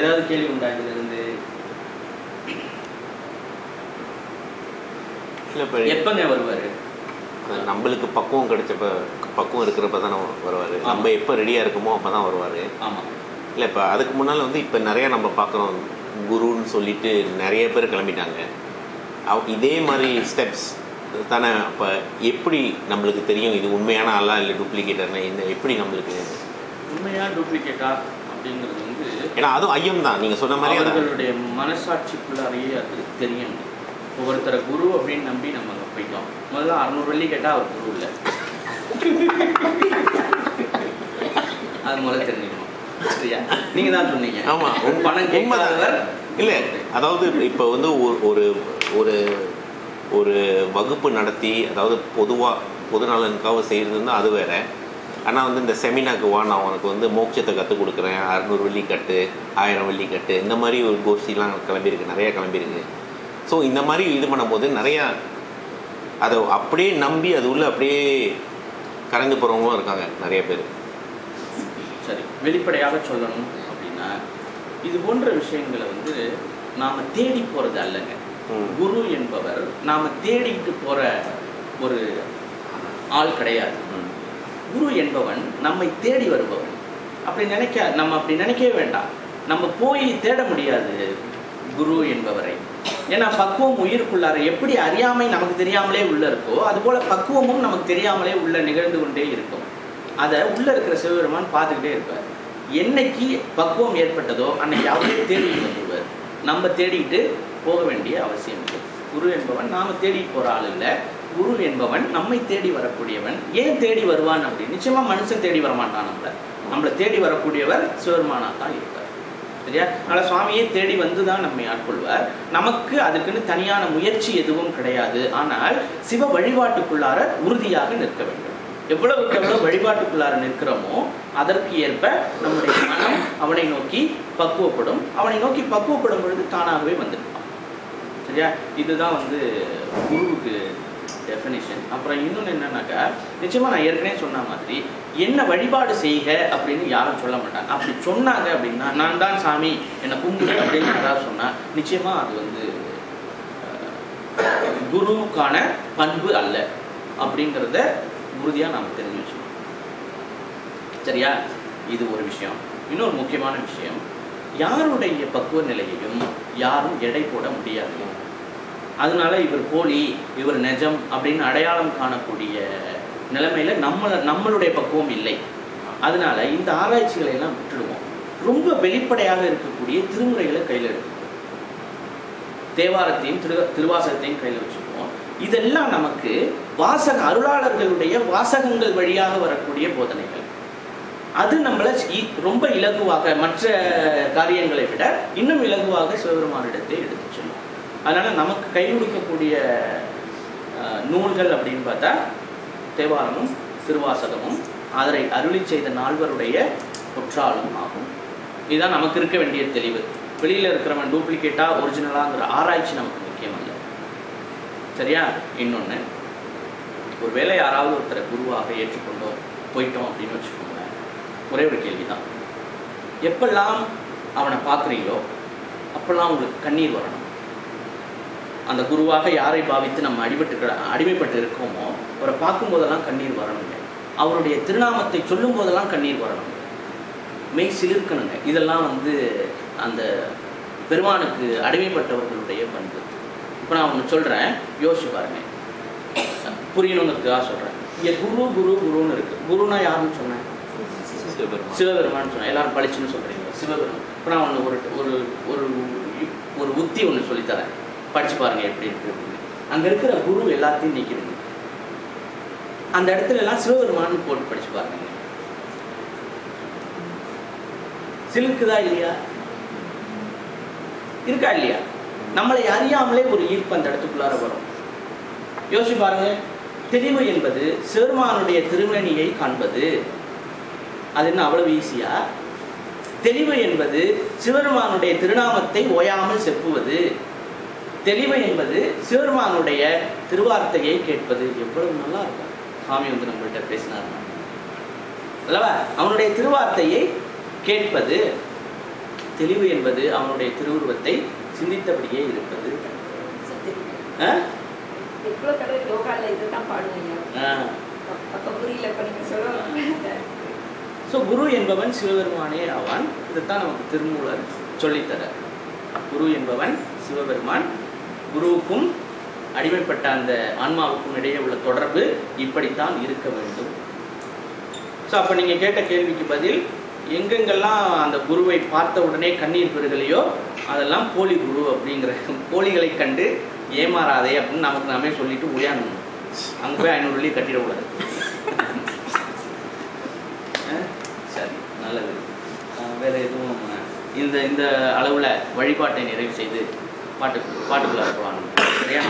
ஏதாவது கேள்வி உண்டா இதுல இப்போ எப்பங்க வருவாரு? நம்மளுக்கு பக்குவம் கிடைச்சப்ப பக்குவம் இருக்கிறப்ப தானே வருவார். நம்ம எப்போ ரெடியாக இருக்குமோ அப்போ தான் வருவார். ஆமா. இல்லை இப்போ அதுக்கு முன்னால் வந்து இப்போ நிறைய நம்ம பார்க்குறோம் குருன்னு சொல்லிட்டு நிறைய பேர் கிளம்பிட்டாங்க. அவ- இதே மாதிரி ஸ்டெப்ஸ் தானே அப்போ எப்படி நம்மளுக்கு தெரியும் இது உண்மையான ஆளா இல்லை டூப்ளிகேட்டர்னா என்ன? எப்படி நம்மளுக்கு உண்மையா டூப்ளிகேட்டா அப்படிங்கிறது வந்து ஏன்னா அதுவும் ஐயம் தான். நீங்கள் சொன்ன மாதிரி. அவர்களுடைய மனசாட்சிக்குள்ளாரையே அது தெரியும். ஒவ்வொருத்தரை குரு அப்படின்னு நம்பி நம்ம அங்க போயிட்டோம். முதல்ல அறுநூறு வெள்ளி கேட்டா அவர் குரு இல்லை. அது முதல்ல தெரிஞ்சுக்கணும். சரியா நீங்க தான் சொன்னீங்க. ஆமா பணம் உண்மைதான். இல்ல அதாவது இப்போ வந்து ஒரு ஒரு ஒரு வகுப்பு நடத்தி அதாவது பொதுவா பொது நலனுக்காக செய்யறதுன்னா அது வேற. ஆனால் வந்து இந்த செமினாக்கு வா நான் உனக்கு வந்து மோட்சத்தை கற்றுக் கொடுக்குறேன். அறுநூறு வெள்ளி கட்டு ஆயிரம் வெள்ளி கட்டு இந்த மாதிரி ஒரு கோஷ்டிலாம் கிளம்பியிருக்கு நிறைய கிளம்பியிருக்கு. ஸோ இந்த மாதிரி இது பண்ணும்போது நிறையா அதை அப்படியே நம்பி அது உள்ள அப்படியே கரைந்து போகிறவங்களும் இருக்காங்க நிறைய பேர். சரி வெளிப்படையாக சொல்லணும் அப்படின்னா இது போன்ற விஷயங்களை வந்து நாம தேடி போறது அல்லங்க. குரு என்பவர் நாம தேடிட்டு போற ஒரு ஆள் கிடையாது. குரு என்பவன் நம்மை தேடி வருபவன். அப்படி நினைக்க நம்ம அப்படி நினைக்கவே வேண்டாம். நம்ம போய் தேட முடியாது குரு என்பவரை. ஏன்னா பக்குவம் உயிருக்குள்ளார எப்படி அறியாமை நமக்கு தெரியாமலே உள்ள இருக்கோ அதுபோல பக்குவமும் நமக்கு தெரியாமலே உள்ள நிகழ்ந்து கொண்டே இருக்கும். அதை உள்ள இருக்கிற சிவபெருமான் பார்த்துக்கிட்டே இருப்பார். என்னைக்கு பக்குவம் ஏற்பட்டதோ அன்னைக்கு அவரே தேடிட்டு வந்துடுவார் நம்ம தேடிட்டு போக வேண்டிய அவசியம் இல்லை. குரு என்பவன் நாம தேடி போற ஆள் இல்லை. குரு என்பவன் நம்மை தேடி வரக்கூடியவன். ஏன் தேடி வருவான் அப்படின்னு நிச்சயமா மனுஷன் தேடி வரமாட்டான் நம்மள. நம்மளை தேடி வரக்கூடியவர் சிவருமானா தான் இருப்பார். சரியா? அதனால் சுவாமியே தேடி வந்து தான் நம்மை ஆட்கொள்வார். நமக்கு அதுக்குன்னு தனியான முயற்சி எதுவும் கிடையாது. ஆனால் சிவ வழிபாட்டுக்குள்ளார உறுதியாக நிற்க வேண்டும். எவ்வளவுக்கு எவ்வளவு வழிபாட்டுக்குள்ளார நிற்கிறோமோ அதற்கு ஏற்ப நம்முடைய மனம் அவனை நோக்கி பக்குவப்படும். அவனை நோக்கி பக்குவப்படும் பொழுது தானாகவே வந்துருப்பான் சரியா? இதுதான் வந்து குருவுக்கு டெஃபினிஷன் அப்புறம் இன்னொன்று என்னன்னாக்கா நிச்சயமா நான் ஏற்கனவே சொன்ன மாதிரி என்ன வழிபாடு செய்க அப்படின்னு யாரும் சொல்ல மாட்டாங்க. அப்படி சொன்னாங்க அப்படின்னா நான் தான் சாமி என்னை கும்பிடு அப்படின்னு யாராவது சொன்னா நிச்சயமா அது வந்து குருவுக்கான பண்பு அல்ல. அப்படிங்கிறத உறுதியா நாம தெரிஞ்சு வச்சுக்கணும். சரியா? இது ஒரு விஷயம். இன்னொரு முக்கியமான விஷயம் யாருடைய பக்குவ நிலையையும் யாரும் எடை போட முடியாது. அதனால இவர் போலி இவர் நெஜம் அப்படின்னு அடையாளம் காணக்கூடிய நிலைமையில நம்மளை நம்மளுடைய பக்குவம் இல்லை. அதனால இந்த ஆராய்ச்சிகளை எல்லாம் விட்டுடுவோம். ரொம்ப வெளிப்படையாக இருக்கக்கூடிய திருமுறைகளை கையில் எடுக்கும் தேவாரத்தையும் திரு திருவாசகத்தையும் கையில் வச்சுக்குவோம் இதெல்லாம் நமக்கு வாசக அருளாளர்களுடைய வாசகங்கள் வழியாக வரக்கூடிய போதனைகள். அது நம்மளை ரொம்ப இலகுவாக மற்ற காரியங்களை விட இன்னும் இலகுவாக சிவபெருமானிடத்தை எடுத்து சொல்லும். அதனால நமக்கு கை கொடுக்கக்கூடிய நூல்கள் அப்படின்னு பார்த்தா தேவாரமும் திருவாசகமும் அதனை அருளி செய்த நால்வருடைய குற்றாலும் ஆகும். இதுதான் நமக்கு இருக்க வேண்டிய தெளிவு. வெளியில இருக்கிறவன் டூப்ளிகேட்டா ஒரிஜினலாங்கிற ஆராய்ச்சி நமக்கு சரியா? இன்னொன்று ஒருவேளை யாராவது ஒருத்தரை குருவாக ஏற்றுக்கொண்டோம் போயிட்டோம் அப்படின்னு வச்சுக்கோங்களேன் ஒரே ஒரு கேள்வி தான் எப்பெல்லாம் அவனை பார்க்குறீங்களோ அப்பெல்லாம் உங்களுக்கு கண்ணீர் வரணும். அந்த குருவாக யாரை பாவித்து நம்ம அடிபட்டு அடிமைப்பட்டு இருக்கோமோ அவரை பார்க்கும்போதெல்லாம் கண்ணீர் வரணுங்க. அவருடைய திருநாமத்தை சொல்லும் போதெல்லாம் கண்ணீர் வரணும் மெய் சிலிர்க்கணுங்க. இதெல்லாம் வந்து அந்த பெருமானுக்கு அடிமைப்பட்டவர்களுடைய பண்பு. இப்போ நான் ஒன்று சொல்கிறேன் யோசிச்சு பாருங்க. புரியணுங்கிறதுக்காக சொல்கிறேன் இங்கே குரு குரு குருன்னு இருக்கு. குருனா யாருன்னு சொன்னேன்? சிவபெருமான். சிவபெருமான் சொன்னேன். எல்லாரும் பளிச்சுன்னு சொல்கிறீங்க சிவபெருமான். இப்போ நான் ஒன்று ஒரு ஒரு ஒரு ஒரு உத்தி ஒன்று சொல்லித்தரேன் படிச்சு பாருங்க எப்படி இருக்கு அப்படின்னு. அங்கே இருக்கிற குரு எல்லாத்தையும் நீக்கிடுங்க. அந்த இடத்துல எல்லாம் சிவபெருமான் போட்டு படிச்சு பாருங்க. சிலுக்குதா இல்லையா? இருக்கா இல்லையா? நம்மளை அறியாமலே ஒரு ஈர்ப்பு அந்த இடத்துக்குள்ளார வரும். யோசிச்சு பாருங்க. தெளிவு என்பது சிவருமானுடைய திருமணியை காண்பது. அது என்ன அவ்வளவு ஈஸியா தெளிவு என்பது சிவருமானுடைய திருநாமத்தை ஓயாமல் செப்புவது. தெளிவு என்பது சிவருமானுடைய திருவார்த்தையை கேட்பது. எவ்வளவு நல்லா இருக்கும். சாமி வந்து நம்மள்கிட்ட பேசினார். அல்லவா? அவனுடைய திருவார்த்தையை கேட்பது. தெளிவு என்பது அவனுடைய திருவுருவத்தை சிந்தித்தபடியே இருப்பது. இதுதான் ஸோ குரு என்பவன் சிவபெருமானே ஆவான். இதைத்தான் நமக்கு திருமூலர் சொல்லித்தரார் குரு என்பவன் சிவபெருமான். குருவுக்கும் அடிமைப்பட்ட அந்த ஆன்மாவுக்கும் இடையே உள்ள தொடர்பு இப்படித்தான் இருக்க வேண்டும். ஸோ அப்போ நீங்கள் கேட்ட கேள்விக்கு பதில் எங்கெங்கெல்லாம் அந்த குருவை பார்த்த உடனே கண்ணீர் பெருகலையோ அதெல்லாம் போலி குரு அப்படிங்கிற போலிகளை கண்டு ஏமாறாதே அப்படின்னு நமக்கு நாமே சொல்லிட்டு உடையாடணும் அங்கே போய் ஐநூறு வெள்ளி கட்டிடக்கூடாது. சரி நல்லது. வேற எதுவும் இந்த இந்த அளவுல வழிபாட்டை நிறைவு செய்து பாட்டு பாட்டுக்குள்ள போகலாம். சரியா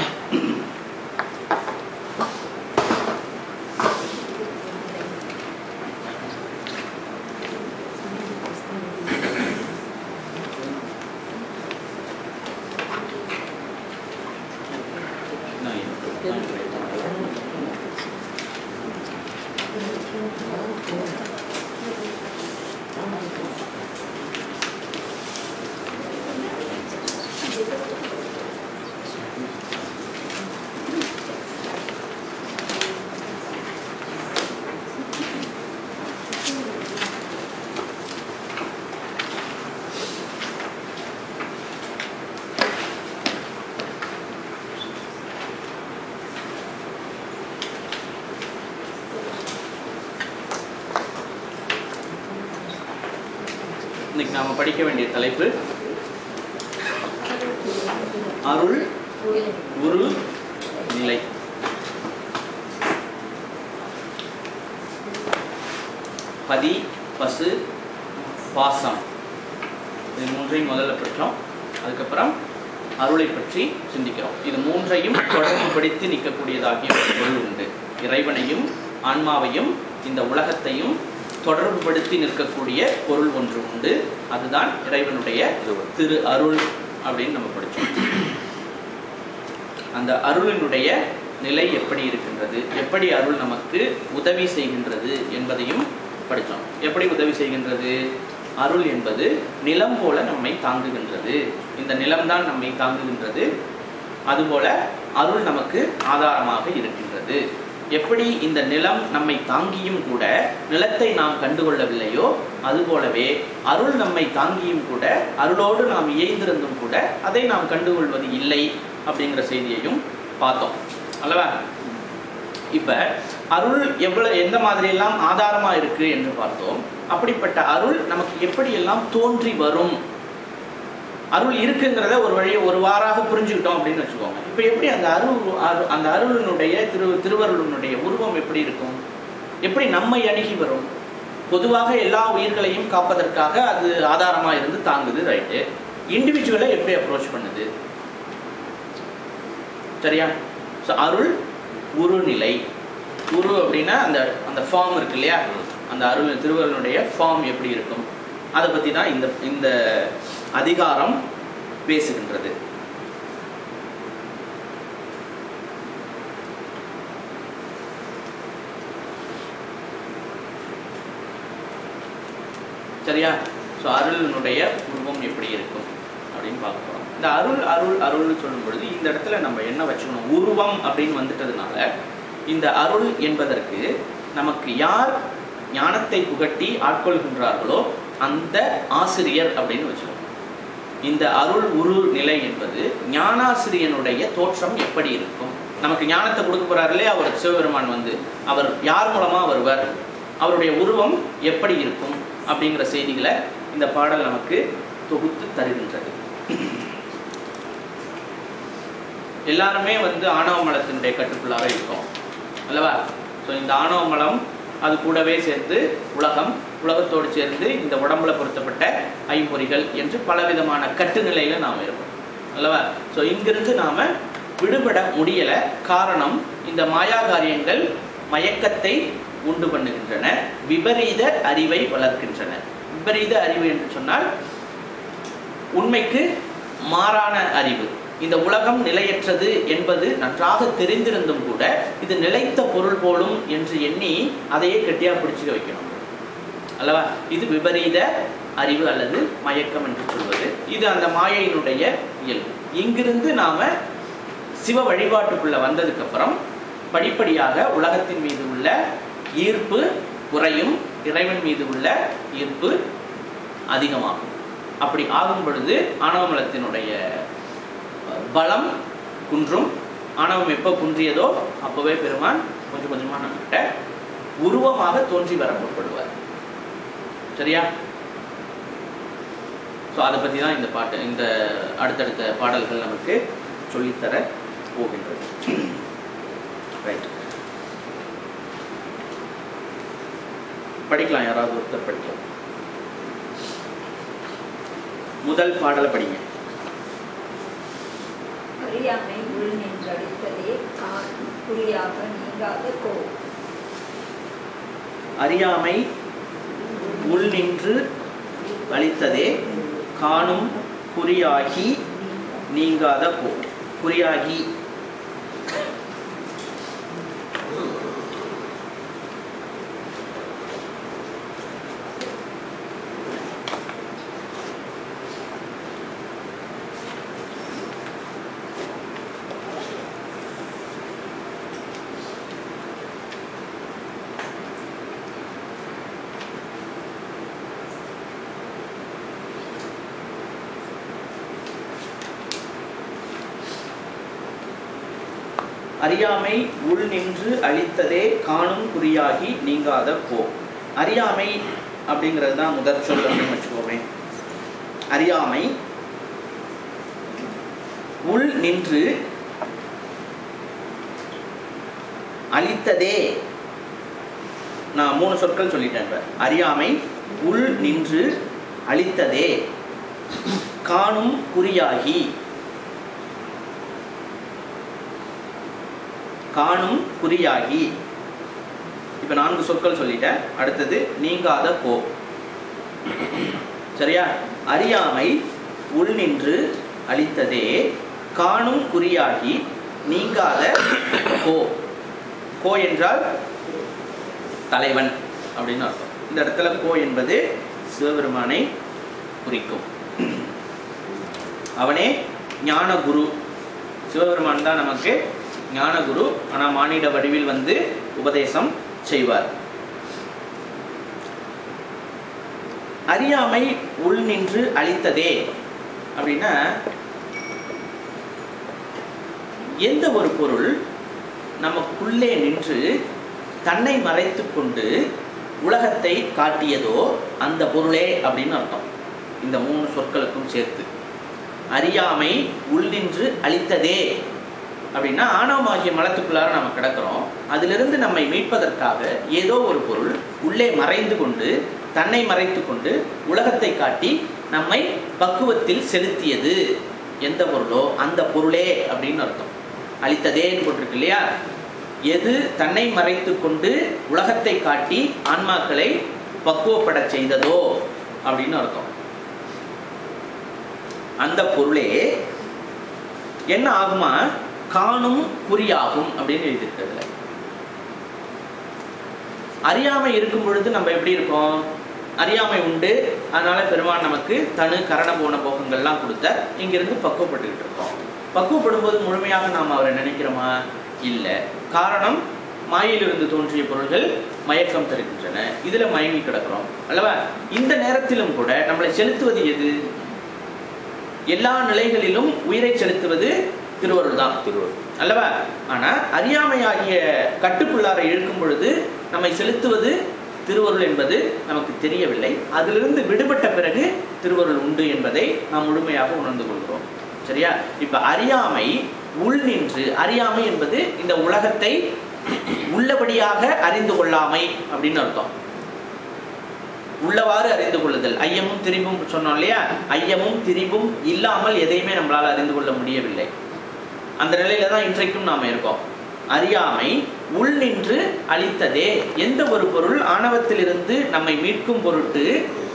நான் இப்போ- நான் இப்போ- இன்னைக்கு நாம படிக்க வேண்டிய தலைப்பு. அருள் உரு நிலை. பதி பசு பாசம். இது மூன்றையும் முதல்ல பெற்றோம் அதுக்கப்புறம் அருளை பற்றி சிந்திக்கிறோம். இது மூன்றையும் தொடர்புபடுத்தி நிற்கக்கூடியதாகிய பொருள் உண்டு. இறைவனையும் ஆன்மாவையும் இந்த உலகத்தையும் தொடர்புபடுத்தி நிற்கக்கூடிய பொருள் ஒன்று உண்டு. அதுதான் இறைவனுடைய திரு அருள் அப்படின்னு நம்ம படிச்சோம். அந்த அருளினுடைய நிலை எப்படி இருக்கின்றது? எப்படி அருள் நமக்கு உதவி செய்கின்றது என்பதையும் படித்தோம் எப்படி உதவி செய்கின்றது? அருள் என்பது நிலம் போல நம்மை தாங்குகின்றது. இந்த நிலம்தான் நம்மை தாங்குகின்றது. அதுபோல அருள் நமக்கு ஆதாரமாக இருக்கின்றது. எப்படி இந்த நிலம் நம்மை தாங்கியும் கூட நிலத்தை நாம் கண்டுகொள்ளவில்லையோ அதுபோலவே அருள் நம்மை தாங்கியும் கூட அருளோடு நாம் இயைந்திருந்தும் கூட அதை நாம் கண்டுகொள்வது இல்லை அப்படிங்கிற செய்தியையும் பார்த்தோம். அல்லவா? இப்ப அருள் எவ்வளவு எந்த மாதிரி எல்லாம் ஆதாரமா இருக்கு என்று பார்த்தோம். அப்படிப்பட்ட அருள் நமக்கு எப்படியெல்லாம் தோன்றி வரும் அருள் இருக்குங்கிறத ஒரு வழியை ஒரு வாராக புரிஞ்சுக்கிட்டோம் அப்படின்னு வச்சுக்கோங்க. இப்போ எப்படி அந்த அருள் அரு- அந்த அருளினுடைய திரு திருவருளினுடைய உருவம் எப்படி இருக்கும்? எப்படி நம்மை அணுகி வரும்? பொதுவாக எல்லா உயிர்களையும் காப்பதற்காக அது ஆதாரமா இருந்து தாங்குது ரைட்டு இண்டிவிஜுவலை எப்படி அப்ரோச் பண்ணுது? சரியா? ஸோ அருள் உருநிலை. உரு அப்படின்னா அந்த அந்த ஃபார்ம் இருக்கு இல்லையா? அந்த அருள் திருவருளுடைய ஃபார்ம் எப்படி இருக்கும்? அதை பற்றி தான் இந்த இந்த அதிகாரம் பேசுகின்றது. சரியா? ஸோ அருளினுடைய உருவம் எப்படி இருக்கும் அப்படின்னு பார்க்க போகிறோம் இந்த அருள் அருள் அருள்னு சொல்லும் பொழுது இந்த இடத்துல நம்ம என்ன வச்சுக்கணும்? உருவம் அப்படின்னு வந்துட்டதுனால இந்த அருள் என்பதற்கு நமக்கு யார் ஞானத்தை புகட்டி ஆட்கொள்கின்றார்களோ அந்த ஆசிரியர் அப்படின்னு வச்சுக்கணும் இந்த அருள் உரு நிலை என்பது ஞானாசிரியனுடைய தோற்றம் எப்படி இருக்கும்? நமக்கு ஞானத்தை கொடுக்க போறாரு இல்லையா அவர் சிவபெருமான் வந்து அவர் யார் மூலமா வருவார்? அவருடைய உருவம் எப்படி இருக்கும்? அப்படிங்கிற செய்திகளை இந்த பாடல் நமக்கு தொகுத்து தருகின்றது. எல்லாருமே வந்து ஆணவ மலத்தினுடைய கட்டுக்குள்ளாக இருக்கும். அல்லவா? ஸோ இந்த ஆணவ மலம் அது கூடவே சேர்ந்து உலகம் உலகத்தோடு சேர்ந்து இந்த உடம்புல பொருத்தப்பட்ட ஐம்பொறிகள் என்று பலவிதமான கட்டுநிலையில நாம் இருக்கோம் அல்லவா? ஸோ இங்கிருந்து நாம விடுபட முடியல. காரணம் இந்த மாயா காரியங்கள் மயக்கத்தை உண்டு பண்ணுகின்றன. விபரீத அறிவை வளர்க்கின்றன. விபரீத அறிவு என்று சொன்னால் உண்மைக்கு மாறான அறிவு. இந்த உலகம் நிலையற்றது என்பது நன்றாக தெரிந்திருந்தும் கூட இது நிலைத்த பொருள் போலும் என்று எண்ணி அதையே கெட்டியாக பிடிச்சுக்க வைக்கணும். அல்லவா? இது விபரீத அறிவு அல்லது மயக்கம் என்று சொல்வது. இது அந்த மாயையினுடைய இயல்பு. இங்கிருந்து நாம சிவ வழிபாட்டுக்குள்ள வந்ததுக்கு அப்புறம் படிப்படியாக உலகத்தின் மீது உள்ள ஈர்ப்பு குறையும் இறைவன் மீது உள்ள ஈர்ப்பு அதிகமாகும். அப்படி ஆகும் பொழுது ஆணவமலத்தினுடைய பலம் குன்றும் ஆணவம் எப்போ குன்றியதோ அப்போவே பெருமான் கொஞ்சம் கொஞ்சமாக நம்மகிட்ட உருவமாக தோன்றி வர முற்படுவார் சரியா? ஸோ அதை பற்றி தான் இந்த பாட்டு இந்த அடுத்தடுத்த பாடல்கள் நமக்கு சொல்லித்தர போகின்றது. ரைட் படிக்கலாம் யாராவது ஒருத்தர் படிக்கலாம். முதல் பாடலை படிங்க. அறியாமை உள் நின்றடித்ததே குறியாக நீங்காத கோ அறியாமை உள் நின்று அளித்ததே காணும் குறியாகி நீங்காத போ. குறியாகி அறியாமை உள் நின்று அழித்ததே காணும் குறியாகி நீங்காத போ. அறியாமை அப்படிங்கிறது தான் முதற் சொல் அப்படின்னு வச்சுக்கோமே. அறியாமை உள் நின்று அழித்ததே. நான் மூணு சொற்கள் சொல்லிட்டேன் இப்ப. அறியாமை உள் நின்று அழித்ததே. காணும் குறியாகி காணும் குறியாகி. இப்ப நான்கு சொற்கள் சொல்லிட்டேன். அடுத்தது நீங்காத போ சரியா? அறியாமை உள் நின்று அளித்ததே காணும் குறியாகி நீங்காத கோ. கோ என்றால் தலைவன் அப்படின்னு அர்த்தம். இந்த இடத்துல கோ என்பது சிவபெருமானை குறிக்கும். அவனே ஞான குரு சிவபெருமான் தான் நமக்கு ஞானகுரு ஆனால் ஆனா மானிட வடிவில் வந்து உபதேசம் செய்வார். அறியாமை உள் நின்று அழித்ததே அப்படின்னா எந்த ஒரு பொருள் நமக்குள்ளே நின்று தன்னை மறைத்து கொண்டு உலகத்தை காட்டியதோ அந்த பொருளே அப்படின்னு அர்த்தம். இந்த மூணு சொற்களுக்கும் சேர்த்து. அறியாமை உள் நின்று அழித்ததே அப்படின்னா ஆணவமாகிய மலத்துக்குள்ளார நம்ம கிடக்கிறோம். அதிலிருந்து நம்மை மீட்பதற்காக ஏதோ ஒரு பொருள் உள்ளே மறைந்து கொண்டு தன்னை மறைத்து கொண்டு உலகத்தை காட்டி நம்மை பக்குவத்தில் செலுத்தியது. எந்த பொருளோ அந்த பொருளே அப்படின்னு அர்த்தம். அளித்ததேன்னு போட்டிருக்கு இல்லையா? எது தன்னை மறைத்து கொண்டு உலகத்தை காட்டி ஆன்மாக்களை பக்குவப்படச் செய்ததோ அப்படின்னு அர்த்தம். அந்த பொருளே என்ன ஆகுமா? காணும் குறியாகும் அப்படின்னு எழுதியிருக்கிறதுல அறியாமை இருக்கும் பொழுது நம்ம எப்படி இருக்கோம் அறியாமை உண்டு. அதனால பெருமான் நமக்கு தனு கரண போன போகங்கள்லாம் கொடுத்த இங்கிருந்து பக்குவப்பட்டுக்கிட்டு இருக்கோம். பக்குவப்படும் போது முழுமையாக நாம் அவரை நினைக்கிறோமா? இல்லை. காரணம் மாயிலிருந்து தோன்றிய பொருள்கள் மயக்கம் தருகின்றன. இதுல மயங்கி கிடக்கிறோம். அல்லவா? இந்த நேரத்திலும் கூட நம்மளை செலுத்துவது எது? எல்லா நிலைகளிலும் உயிரை செலுத்துவது திருவருள் தான். திருவள்ளுவர் அல்லவா? ஆனா அறியாமையாகிய கட்டுக்குள்ளார இழுக்கும் பொழுது நம்மை செலுத்துவது திருவருள் என்பது நமக்கு தெரியவில்லை. அதிலிருந்து விடுபட்ட பிறகு திருவருள் உண்டு என்பதை நாம் முழுமையாக உணர்ந்து கொள்கிறோம். சரியா? இப்ப அறியாமை உள் நின்று அறியாமை என்பது இந்த உலகத்தை உள்ளபடியாக அறிந்து கொள்ளாமை அப்படின்னு அர்த்தம். உள்ளவாறு அறிந்து கொள்ளுதல். ஐயமும் திரிபும் சொன்னோம் இல்லையா? ஐயமும் திரிபும் இல்லாமல் எதையுமே நம்மளால அறிந்து கொள்ள முடியவில்லை. அந்த நிலையில தான் இன்றைக்கும் நாம இருக்கோம். அறியாமை உள் நின்று அழித்ததே. எந்த ஒரு பொருள் ஆணவத்திலிருந்து நம்மை மீட்கும் பொருட்டு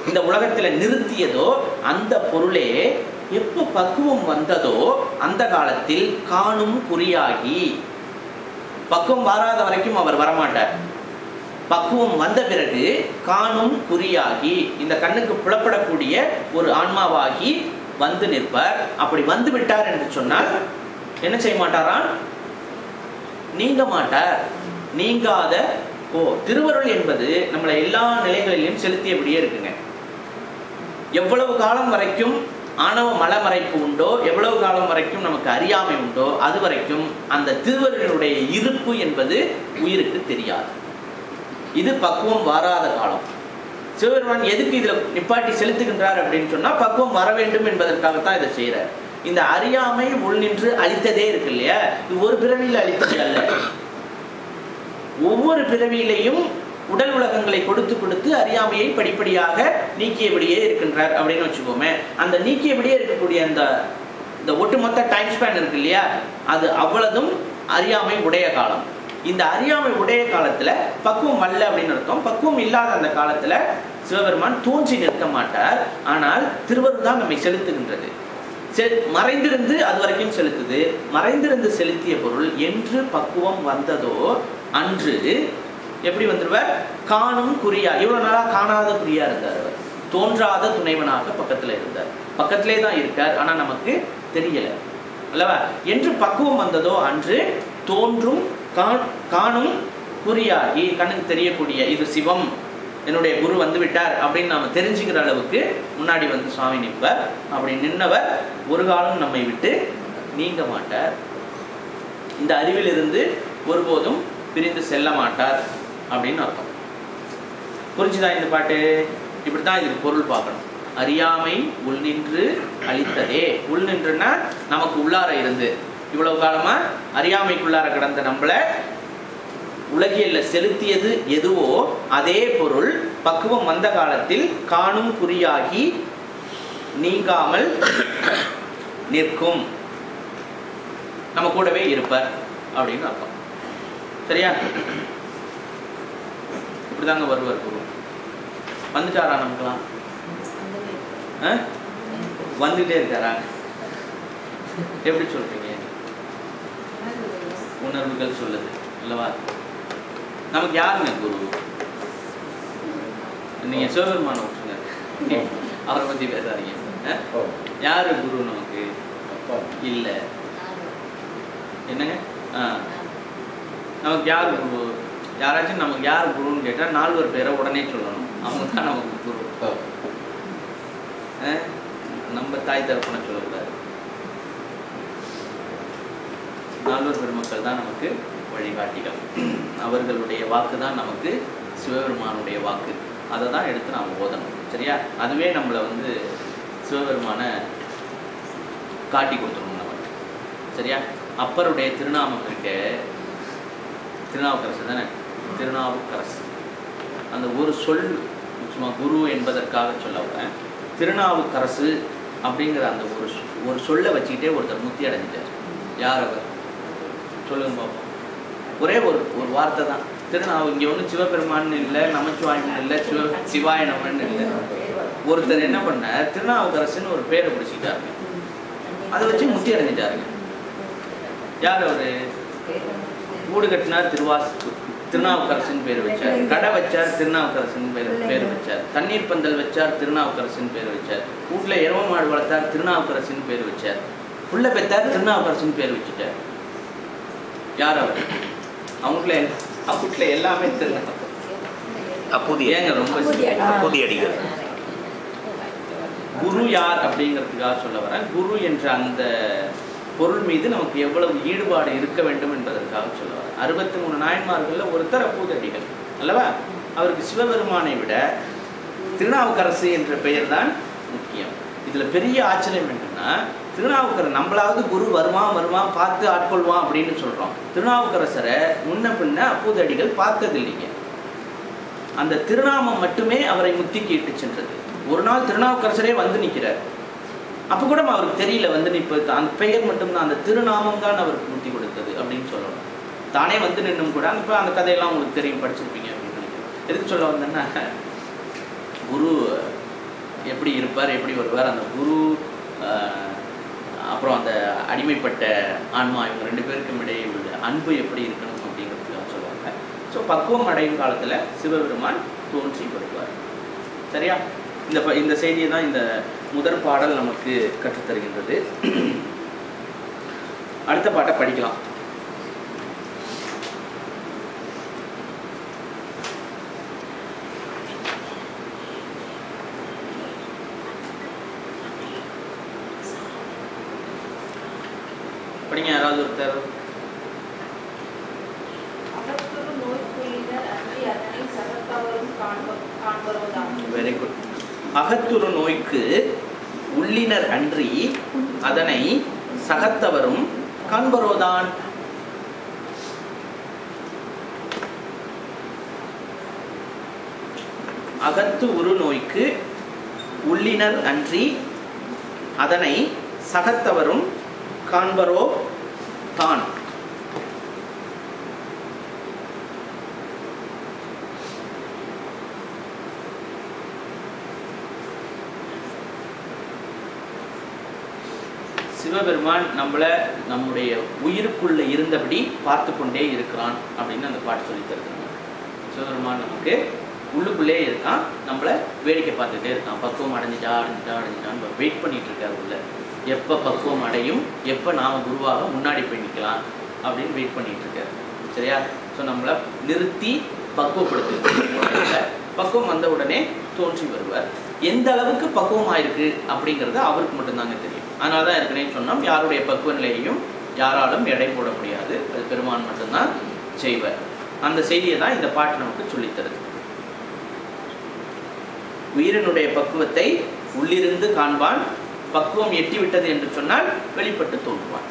இந்த உலகத்துல நிறுத்தியதோ அந்த பொருளே எப்போ பக்குவம் வந்ததோ அந்த காலத்தில் காணும் குறியாகி. பக்குவம் வராத வரைக்கும் அவர் வரமாட்டார். பக்குவம் வந்த பிறகு காணும் குறியாகி. இந்த கண்ணுக்கு புலப்படக்கூடிய ஒரு ஆன்மாவாகி வந்து நிற்பார். அப்படி வந்து விட்டார் என்று சொன்னால் என்ன செய்ய மாட்டாராம்? நீங்க மாட்டார். நீங்காத ஓ திருவருள் என்பது நம்மளை எல்லா நிலைகளிலும் செலுத்தியபடியே இருக்குங்க. எவ்வளவு காலம் வரைக்கும் ஆணவ மலமறைப்பு உண்டோ எவ்வளவு காலம் வரைக்கும் நமக்கு அறியாமை உண்டோ அது வரைக்கும் அந்த திருவருளினுடைய இருப்பு என்பது உயிருக்கு தெரியாது. இது பக்குவம் வராத காலம். சிவபெருமான் எதுக்கு இதுல நிப்பாட்டி செலுத்துகின்றார் அப்படின்னு சொன்னா பக்குவம் வர வேண்டும் என்பதற்காகத்தான் இதை செய்யறார் இந்த அறியாமை உள் நின்று அழித்ததே இருக்கு இல்லையா? இது ஒரு பிறவியில அழித்தது அல்ல. ஒவ்வொரு பிறவியிலையும் உடல் உலகங்களை கொடுத்து கொடுத்து அறியாமையை படிப்படியாக நீக்கியபடியே இருக்கின்றார் அப்படின்னு வச்சுக்கோமே. அந்த நீக்கியபடியே இருக்கக்கூடிய அந்த இந்த ஒட்டுமொத்த டைம் ஸ்பேன் இருக்கு இல்லையா? அது அவ்வளதும் அறியாமை உடைய காலம். இந்த அறியாமை உடைய காலத்துல பக்குவம் அல்ல அப்படின்னு அர்த்தம். பக்குவம் இல்லாத அந்த காலத்துல சிவபெருமான் தோன்றி நிற்க மாட்டார். ஆனால் திருவருள் தான் நம்மை செலுத்துகின்றது. மறைந்திருந்து அது வரைக்கும் செலுத்துது. மறைந்திருந்து செலுத்திய பொருள் என்று பக்குவம் வந்ததோ அன்று எப்படி வந்துருவார்? காணும் குறியா இவ்வளவு நாளா காணாத குறியா இருந்தார் அவர். தோன்றாத துணைவனாக பக்கத்துல இருந்தார். பக்கத்திலே தான் இருக்கார் ஆனா நமக்கு தெரியல. அல்லவா? என்று பக்குவம் வந்ததோ அன்று தோன்றும் காணும் குறியாகி கண்ணுக்கு தெரியக்கூடிய இது சிவம். என்னுடைய குரு வந்து விட்டார் அப்படின்னு நாம தெரிஞ்சுக்கிற அளவுக்கு முன்னாடி வந்து சுவாமி நிற்பார். அப்படி நின்னவர் ஒரு காலம் நம்மை விட்டு நீங்க மாட்டார். இந்த அறிவிலிருந்து ஒருபோதும் பிரிந்து செல்ல மாட்டார் அப்படின்னு அர்த்தம். புரிஞ்சுதா இந்த பாட்டு? இப்படித்தான் இதுக்கு பொருள் பார்க்கணும். அறியாமை உள் நின்று அழித்ததே. உள் நின்றுன்னா நமக்கு உள்ளார இருந்து. இவ்வளவு காலமா அறியாமைக்குள்ளார கிடந்த நம்மள உலகியல்ல செலுத்தியது எதுவோ அதே பொருள் பக்குவம் வந்த காலத்தில் காணும் குறியாகி நீங்காமல் நிற்கும். நம்ம கூடவே இருப்பார் அப்படின்னு அர்த்தம். சரியா? இப்படிதாங்க வருவார் குரு. வந்துட்டாரா நமக்குலாம் வந்துட்டே இருக்காரா? எப்படி சொல்றீங்க? உணர்வுகள் சொல்லுது. அல்லவா? நமக்கு யாருங்க குரு? நீங்க சிவபெருமான விட்டுருங்க. அவரை பத்தி பேசாதீங்க. யாரு குரு நமக்கு? அப்பா. இல்ல. என்னங்க? ஆ. நமக்கு யார் குரு? யாராச்சும் நமக்கு யார் குருன்னு கேட்டா நால்வர் பேரை உடனே சொல்லணும். அவங்க தான் நமக்கு குரு? நம்ம தாய் தரப்புன சொல்லக்கூடாது. நால்வர் பெருமக்கள் தான் நமக்கு வழிகாட்டிகள் அவர்களுடைய வாக்கு தான் நமக்கு சிவபெருமானுடைய வாக்கு. அதை தான் எடுத்து நாம் ஓதணும். சரியா? அதுவே நம்மளை வந்து சிவபெருமானை காட்டி கொடுத்துரும் நமக்கு சரியா? அப்பருடைய திருநாமம் இருக்க திருநாவுக்கரசு தானே? திருநாவுக்கரசு. அந்த ஒரு சொல் சும்மா குரு என்பதற்காக சொல்ல வரேன் திருநாவுக்கரசு அப்படிங்கிற அந்த ஒரு சொ- ஒரு சொல்லை வச்சுக்கிட்டே ஒருத்தர் முத்தி அடைஞ்சிட்டார். யார் அவர்? சொல்லுங்க பார்ப்போம் ஒரே ஒரு ஒரு வார்த்தை தான். திருநாவு இங்கே ஒன்றும் சிவபெருமான்னு இல்லை நமச்சிவாயம்னு இல்லை சிவ சிவாயனம்னு இல்லை. ஒருத்தர் என்ன பண்ணார்? திருநாவுக்கரசுன்னு ஒரு பேரை பிடிச்சிட்டாரு. அதை வச்சு முத்தி அடைஞ்சிட்டாருங்க யார் அவரு? வீடு கட்டினார் திருவாஸ் திருநாவுக்கரசன் பேர் வச்சார். கடை வச்சார் திருநாவுக்கரசன் பேர் பேர் வச்சார். தண்ணீர் பந்தல் வச்சார் திருநாவுக்கரசன் பேர் வச்சார். வீட்டில் எரும மாடு வளர்த்தார் திருநாவுக்கரசன் பேர் வச்சார். புள்ள பெத்தார் திருநாவுக்கரசன் பேர் வச்சுட்டார். யார் அவர்? அவங்க அவங்க வீட்டுல எல்லாமே திருநாவுக்கரசன் அப்போது. ஏங்க ரொம்ப அப்போது அடிகள் குரு யார் அப்படிங்கிறதுக்காக சொல்ல வரேன். குரு என்ற அந்த பொருள் மீது நமக்கு எவ்வளவு ஈடுபாடு இருக்க வேண்டும் என்பதற்காக சொல்ல வரேன். அறுபத்தி மூணு நாயன்மார்கள்ல ஒருத்தர் அப்பூதடிகள் அல்லவா? அவருக்கு சிவபெருமானை விட திருநாவுக்கரசு என்ற பெயர் தான் முக்கியம். இதுல பெரிய ஆச்சரியம் என்னன்னா திருநாவுக்கரசர் நம்மளாவது குரு வருவான் வருவான் பார்த்து ஆட்கொள்வான் அப்படின்னு சொல்றோம். திருநாவுக்கரசரை முன்ன பின்ன அப்பூதடிகள் பார்த்ததில்லைங்க. அந்த திருநாமம் மட்டுமே அவரை முத்தி கேட்டு சென்றது. ஒரு நாள் திருநாவுக்கரசரே வந்து நிற்கிறார் அப்போ கூட அவருக்கு தெரியல வந்து நிற்பது அந்த பெயர் மட்டும்தான் அந்த திருநாமம் தான் அவருக்கு முத்தி கொடுத்தது அப்படின்னு சொல்லணும். தானே வந்து நின்னும் கூட அந்த அந்த கதையெல்லாம் உங்களுக்கு தெரியும் படிச்சிருப்பீங்க அப்படின்னு நினைக்கிறேன். எதுக்கு சொல்ல வந்தேன்னா குரு எப்படி இருப்பார் எப்படி வருவார் அந்த குரு அப்புறம் அந்த அடிமைப்பட்ட ஆன்மா இவங்க ரெண்டு பேருக்கும் இடையே உள்ள அன்பு எப்படி இருக்கணும் அப்படிங்கிறதுலாம் சொல்லுவாங்க. ஸோ பக்குவம் அடையும் காலத்தில் சிவபெருமான் தோன்றி வருவார். சரியா? இந்த ப- இந்த செய்தியை தான் இந்த முதற் பாடல் நமக்கு கற்றுத்தருகின்றது. அடுத்த பாட்டை படிக்கலாம் படிங்க யாராவது ஒருத்தர். வெரி குட் அகத்துரு நோய்க்கு உள்ளினர் அன்றி அதனை சகத்தவரும் காண்பரோதான் அகத்து உரு நோய்க்கு உள்ளினர் அன்றி அதனை சகத்தவரும் காண்பரோ தான். சிவபெருமான் நம்மளை நம்முடைய உயிருக்குள்ள இருந்தபடி பார்த்து கொண்டே இருக்கிறான் அப்படின்னு அந்த பாட்டு சொல்லி தருகிறாங்க. சிவபெருமான் நமக்கு உள்ளுக்குள்ளே இருக்கான் நம்மளை வேடிக்கை பார்த்துட்டே இருக்கான். பக்குவம் அடைஞ்சிட்டா அடைஞ்சிட்டா அடைஞ்சிட்டான்னு வெயிட் பண்ணிட்டு இருக்காரு உள்ள. எப்போ பக்குவம் அடையும் எப்போ நாம குருவாக முன்னாடி போய் நிற்கலாம் அப்படின்னு வெயிட் பண்ணிட்டு இருக்காரு. சரியா? ஸோ நம்மளை நிறுத்தி பக்குவப்படுத்தி பக்குவம் வந்த உடனே தோன்றி வருவார். எந்த அளவுக்கு பக்குவம் ஆயிருக்கு அப்படிங்கிறது அவருக்கு மட்டும்தாங்க தெரியும். அதனால தான் ஏற்கனவே சொன்னோம் யாருடைய பக்குவ நிலையையும் யாராலும் எடை போட முடியாது. அது பெருமான் மட்டும்தான் செய்வர். அந்த செய்தியை தான் இந்த பாட்டு நமக்கு சொல்லித்தருது உயிரினுடைய பக்குவத்தை உள்ளிருந்து காண்பான் பக்குவம் எட்டிவிட்டது என்று சொன்னால் வெளிப்பட்டு தோன்றுவான்.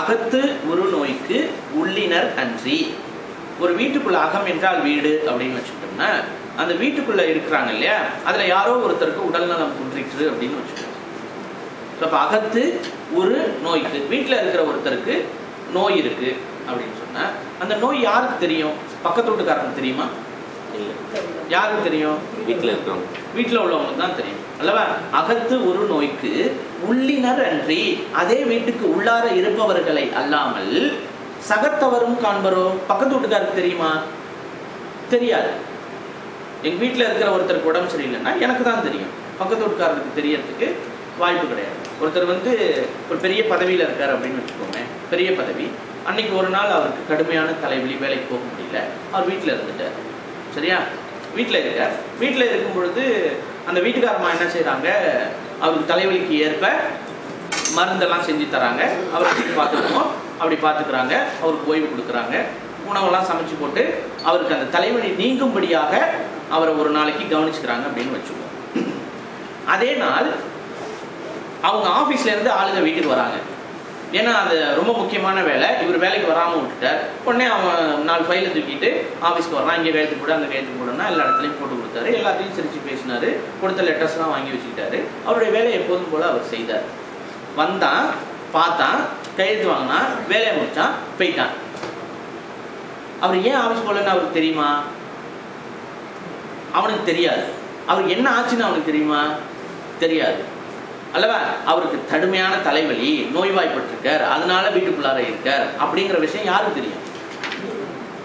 அகத்து உரு நோய்க்கு உள்ளினர் அன்றி. ஒரு வீட்டுக்குள்ள அகம் என்றால் வீடு அப்படின்னு வச்சுக்கிட்டோம்னா அந்த வீட்டுக்குள்ள இருக்கிறாங்க இல்லையா? அதுல யாரோ ஒருத்தருக்கு உடல்நலம் குன்றிற்று அப்படின்னு வச்சுக்கோங்க. ஸோ அப்போ அகத்து ஒரு நோய்க்கு வீட்டில் இருக்கிற ஒருத்தருக்கு நோய் இருக்கு அப்படின்னு சொன்னா அந்த நோய் யாருக்கு தெரியும்? பக்கத்து வீட்டுக்காரருக்கு தெரியுமா? இல்லை. யாருக்கு தெரியும்? வீட்டில் இருக்கிறவங்க வீட்டில் உள்ளவங்களுக்கு தான் தெரியும். அல்லவா? அகத்து ஒரு நோய்க்கு உள்ளினர் அன்றி அதே வீட்டுக்கு உள்ளார இருப்பவர்களை அல்லாமல் சகத்தவரும் காண்பரோ? பக்கத்து வீட்டுக்காருக்கு தெரியுமா? தெரியாது. எங்க வீட்டில் இருக்கிற ஒருத்தருக்கு உடம்பு சரியில்லைன்னா எனக்கு தான் தெரியும். பக்கத்து வீட்டுக்காரருக்கு தெரியறதுக்கு வாய்ப்பு கிடையாது. ஒருத்தர் வந்து ஒரு பெரிய பதவியில் இருக்கார் அப்படின்னு வச்சுக்கோங்க பெரிய பதவி. அன்னைக்கு ஒரு நாள் அவருக்கு கடுமையான தலைவலி வேலைக்கு போக முடியல. அவர் வீட்டில் இருந்துட்டார். சரியா? வீட்டில் இருக்கார். வீட்டில் இருக்கும் பொழுது அந்த வீட்டுக்காரம்மா என்ன செய்கிறாங்க அவருக்கு தலைவலிக்கு ஏற்ப மருந்தெல்லாம் செஞ்சு தராங்க. அவரை பார்த்துக்கணும் அப்படி பார்த்துக்கிறாங்க. அவருக்கு ஓய்வு கொடுக்குறாங்க. உணவெல்லாம் சமைச்சு போட்டு அவருக்கு அந்த தலைவலி நீங்கும்படியாக அவரை ஒரு நாளைக்கு கவனிச்சுக்கிறாங்க அப்படின்னு வச்சுக்குவோம் அதே நாள் அவங்க ஆஃபீஸ்ல இருந்து ஆளுங்க வீட்டுக்கு வராங்க. ஏன்னா அது ரொம்ப முக்கியமான வேலை. இவர் வேலைக்கு வராமல் விட்டுட்டார். உடனே அவன் நாலு ஃபைலை தூக்கிட்டு ஆஃபீஸ்க்கு வரான் இங்கே கையெழுத்து போடு அங்கே கையெழுத்து போடுன்னா எல்லா இடத்துலையும் போட்டு கொடுத்தாரு. எல்லாத்தையும் சிரிச்சு பேசினார். கொடுத்த லெட்டர்ஸ்லாம் வாங்கி வச்சுக்கிட்டாரு. அவருடைய வேலையை எப்போதும் போல் அவர் செய்தார். வந்தான் பார்த்தான் கையெழுத்து வாங்கினான் வேலையை முடித்தான் போயிட்டான். அவர் ஏன் ஆஃபீஸ் போகலன்னு அவருக்கு தெரியுமா? அவனுக்கு தெரியாது. அவருக்கு என்ன ஆச்சுன்னு அவனுக்கு தெரியுமா? தெரியாது. அல்லவா? அவருக்கு கடுமையான தலைவலி நோய்வாய்ப்பட்டிருக்கார் அதனால வீட்டுக்குள்ளார இருக்கார் அப்படிங்கிற விஷயம் யாருக்கு தெரியும்?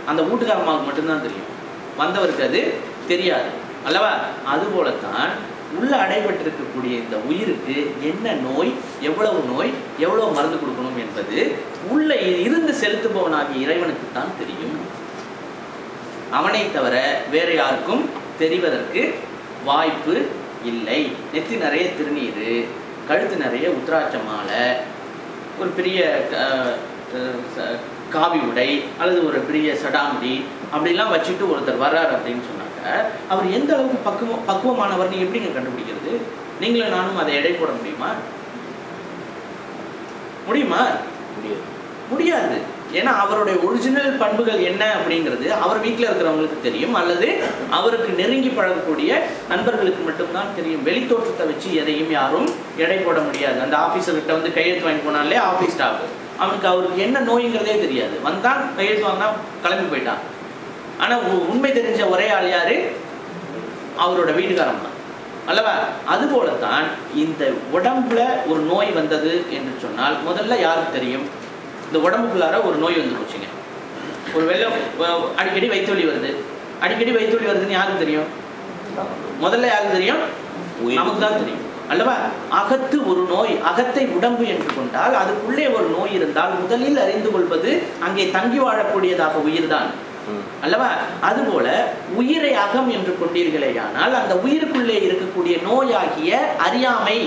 அந்த வீட்டுக்காரமாவுக்கு மட்டும்தான் தெரியும். வந்தவருக்கு அது தெரியாது. அல்லவா? அதுபோலத்தான் உள்ள அடைபட்டிருக்கக்கூடிய இந்த உயிருக்கு என்ன நோய் எவ்வளவு நோய் எவ்வளவு மருந்து கொடுக்கணும் என்பது உள்ள இருந்து செலுத்துபவனாகிய இறைவனுக்கு தான் தெரியும். அவனை தவிர வேற யாருக்கும் தெரிவதற்கு வாய்ப்பு இல்லை. நெத்தி நிறைய திருநீர் கழுத்து நிறைய உத்ராட்ச மாலை ஒரு பெரிய காவி உடை அல்லது ஒரு பெரிய சடாமுடி அப்படிலாம் வச்சுட்டு ஒருத்தர் வர்றாரு அப்படின்னு சொன்னாக்க அவர் எந்த அளவுக்கு பக்குவம் பக்குவமானவர்னு எப்படிங்க கண்டுபிடிக்கிறது? நீங்களும் நானும் அதை எடை போட முடியுமா? முடியுமா? முடியாது. முடியாது. ஏன்னா அவருடைய ஒரிஜினல் பண்புகள் என்ன அப்படிங்கிறது அவர் வீட்டில் இருக்கிறவங்களுக்கு தெரியும் அல்லது அவருக்கு நெருங்கி பழகக்கூடிய நண்பர்களுக்கு மட்டும்தான் தெரியும். வெளித்தோற்றத்தை வச்சு எதையும் யாரும் எடை போட முடியாது. அந்த ஆஃபீஸர்கிட்ட வந்து கையெழுத்து வாங்கி போனாலே ஆஃபீஸ் ஸ்டாஃப் அவனுக்கு அவருக்கு என்ன நோய்ங்கிறதே தெரியாது. வந்தான் கையெழுத்து வாங்கினா கிளம்பி போயிட்டான். ஆனால் உண்மை தெரிஞ்ச ஒரே ஆள் யாரு? அவரோட வீட்டுக்காரன் தான் அல்லவா அதுபோலத்தான் இந்த உடம்புல ஒரு நோய் வந்தது என்று சொன்னால் முதல்ல யாருக்கு தெரியும்? இந்த உடம்புக்குள்ளார ஒரு நோய் வந்து போச்சுங்க. ஒரு வெள்ளம் அடிக்கடி வயிற்று வலி வருது. அடிக்கடி வயிற்று வலி வருதுன்னு யாருக்கு தெரியும்? முதல்ல யாருக்கு தெரியும். நமக்கு தான் தெரியும். அல்லவா? அகத்து ஒரு நோய் அகத்தை உடம்பு என்று கொண்டால் அதுக்குள்ளே ஒரு நோய் இருந்தால் முதலில் அறிந்து கொள்வது அங்கே தங்கி வாழக்கூடியதாக உயிர்தான். அல்லவா? அதுபோல உயிரை அகம் என்று கொண்டீர்களேயானால் அந்த உயிருக்குள்ளே இருக்கக்கூடிய நோயாகிய அறியாமை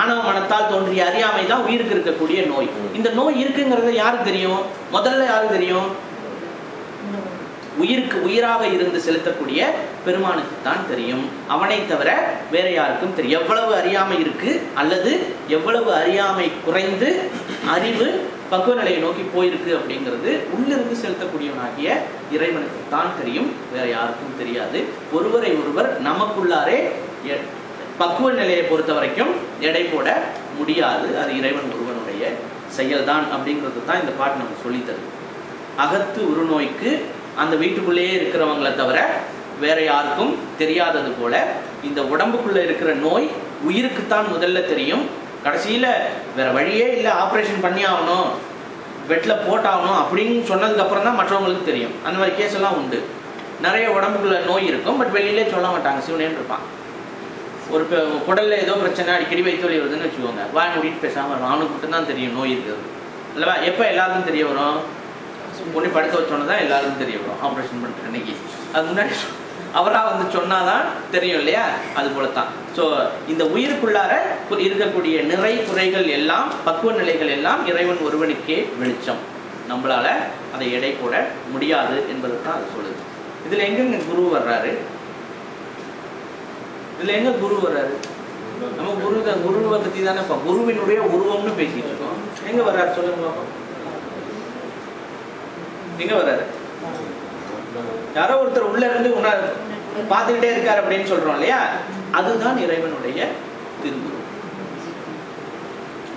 ஆணவ மனத்தால் தோன்றிய அறியாமை தான் உயிருக்கு இருக்கக்கூடிய நோய். இந்த நோய் இருக்குங்கிறத யாருக்கு தெரியும்? முதல்ல யாருக்கு தெரியும்? உயிருக்கு உயிராக இருந்து செலுத்தக்கூடிய பெருமானுக்கு தான் தெரியும். அவனை தவிர வேற யாருக்கும் தெரியும். எவ்வளவு அறியாமை இருக்கு அல்லது எவ்வளவு அறியாமை குறைந்து அறிவு பக்குவ நிலையை நோக்கி போயிருக்கு அப்படிங்கிறது உள்ளிருந்து செலுத்தக்கூடியவனாகிய இறைவனுக்கு தான் தெரியும். வேற யாருக்கும் தெரியாது. ஒருவரை ஒருவர் நமக்குள்ளாரே பக்குவ நிலையை பொறுத்த வரைக்கும் எடை போட முடியாது. அது இறைவன் ஒருவனுடைய செயல்தான் அப்படிங்கிறது தான் இந்த பாட்டு நமக்கு சொல்லித்தது அகத்து உருநோய்க்கு அந்த வீட்டுக்குள்ளேயே இருக்கிறவங்களை தவிர வேற யாருக்கும் தெரியாதது போல இந்த உடம்புக்குள்ள இருக்கிற நோய் உயிருக்குத்தான் முதல்ல தெரியும். கடைசியில வேற வழியே இல்லை ஆப்ரேஷன் பண்ணி ஆகணும் பெட்ல போட்டாகணும் அப்படின்னு சொன்னதுக்கு அப்புறம் தான் மற்றவங்களுக்கு தெரியும். அந்த மாதிரி கேஸ் எல்லாம் உண்டு. நிறைய உடம்புக்குள்ள நோய் இருக்கும் பட் வெளியிலே சொல்ல மாட்டாங்க. சிவனேன்னு இருப்பான். ஒரு பெ- குடல்ல ஏதோ பிரச்சனை அடிக்கடி வயிற்று வருதுன்னு வச்சுக்கோங்க. வாய் மூடிட்டு பேசாம வரும் அவனுக்கு மட்டும்தான் தெரியும் நோய் இருக்கிறது இல்லவா எப்போ எல்லாருக்கும் தெரிய வரும்? பொண்ணு படுக்க வச்சோன்னு தான் எல்லாருக்கும் தெரிய வரும். ஆப்ரேஷன் பண்ணுற அன்னைக்கு. அது முன்னாடி அவராக வந்து சொன்னாதான் தெரியும் இல்லையா? அது போல தான் ஸோ இந்த உயிருக்குள்ளார இருக்கக்கூடிய நிறை குறைகள் எல்லாம் பக்குவ நிலைகள் எல்லாம் இறைவன் ஒருவனுக்கே வெளிச்சம். நம்மளால அதை எடை போட முடியாது என்பதை தான் அது சொல்லுது. இதுல எங்கெங்க குரு வர்றாரு? இதுல எங்க குரு வர்றாரு? நம்ம குரு தான் குருவை பத்தி தானே இப்ப குருவினுடைய உருவம்னு பேசிட்டு இருக்கோம். எங்க வர்றாரு? சொல்லுங்க பாப்போம். எங்க வர்றாரு? யாரோ ஒருத்தர் உள்ள இருந்து உணர் பார்த்துக்கிட்டே இருக்காரு அப்படின்னு சொல்றோம் இல்லையா? அதுதான் இறைவனுடைய திருவுருவம்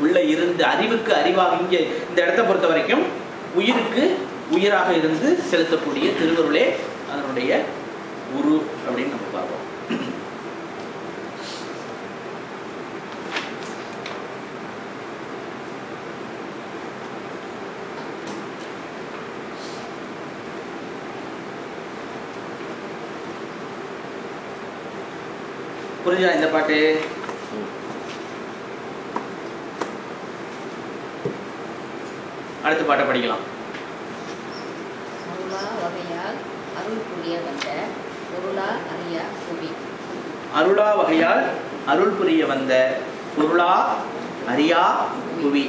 உள்ள இருந்து அறிவுக்கு அறிவாக இங்க இந்த இடத்த பொறுத்த வரைக்கும் உயிருக்கு உயிராக இருந்து செலுத்தக்கூடிய திருவருளே அதனுடைய உரு அப்படின்னு நம்ம பார்ப்போம். புரிஞ்சா இந்த பாட்டு? அடுத்த பாட்டை படிக்கலாம். அருளா வகையால் அருள் புரிய வந்த பொருளா அறியா புவி. அருளா வகையால் அருள் புரிய வந்த பொருளா அறியா புவி.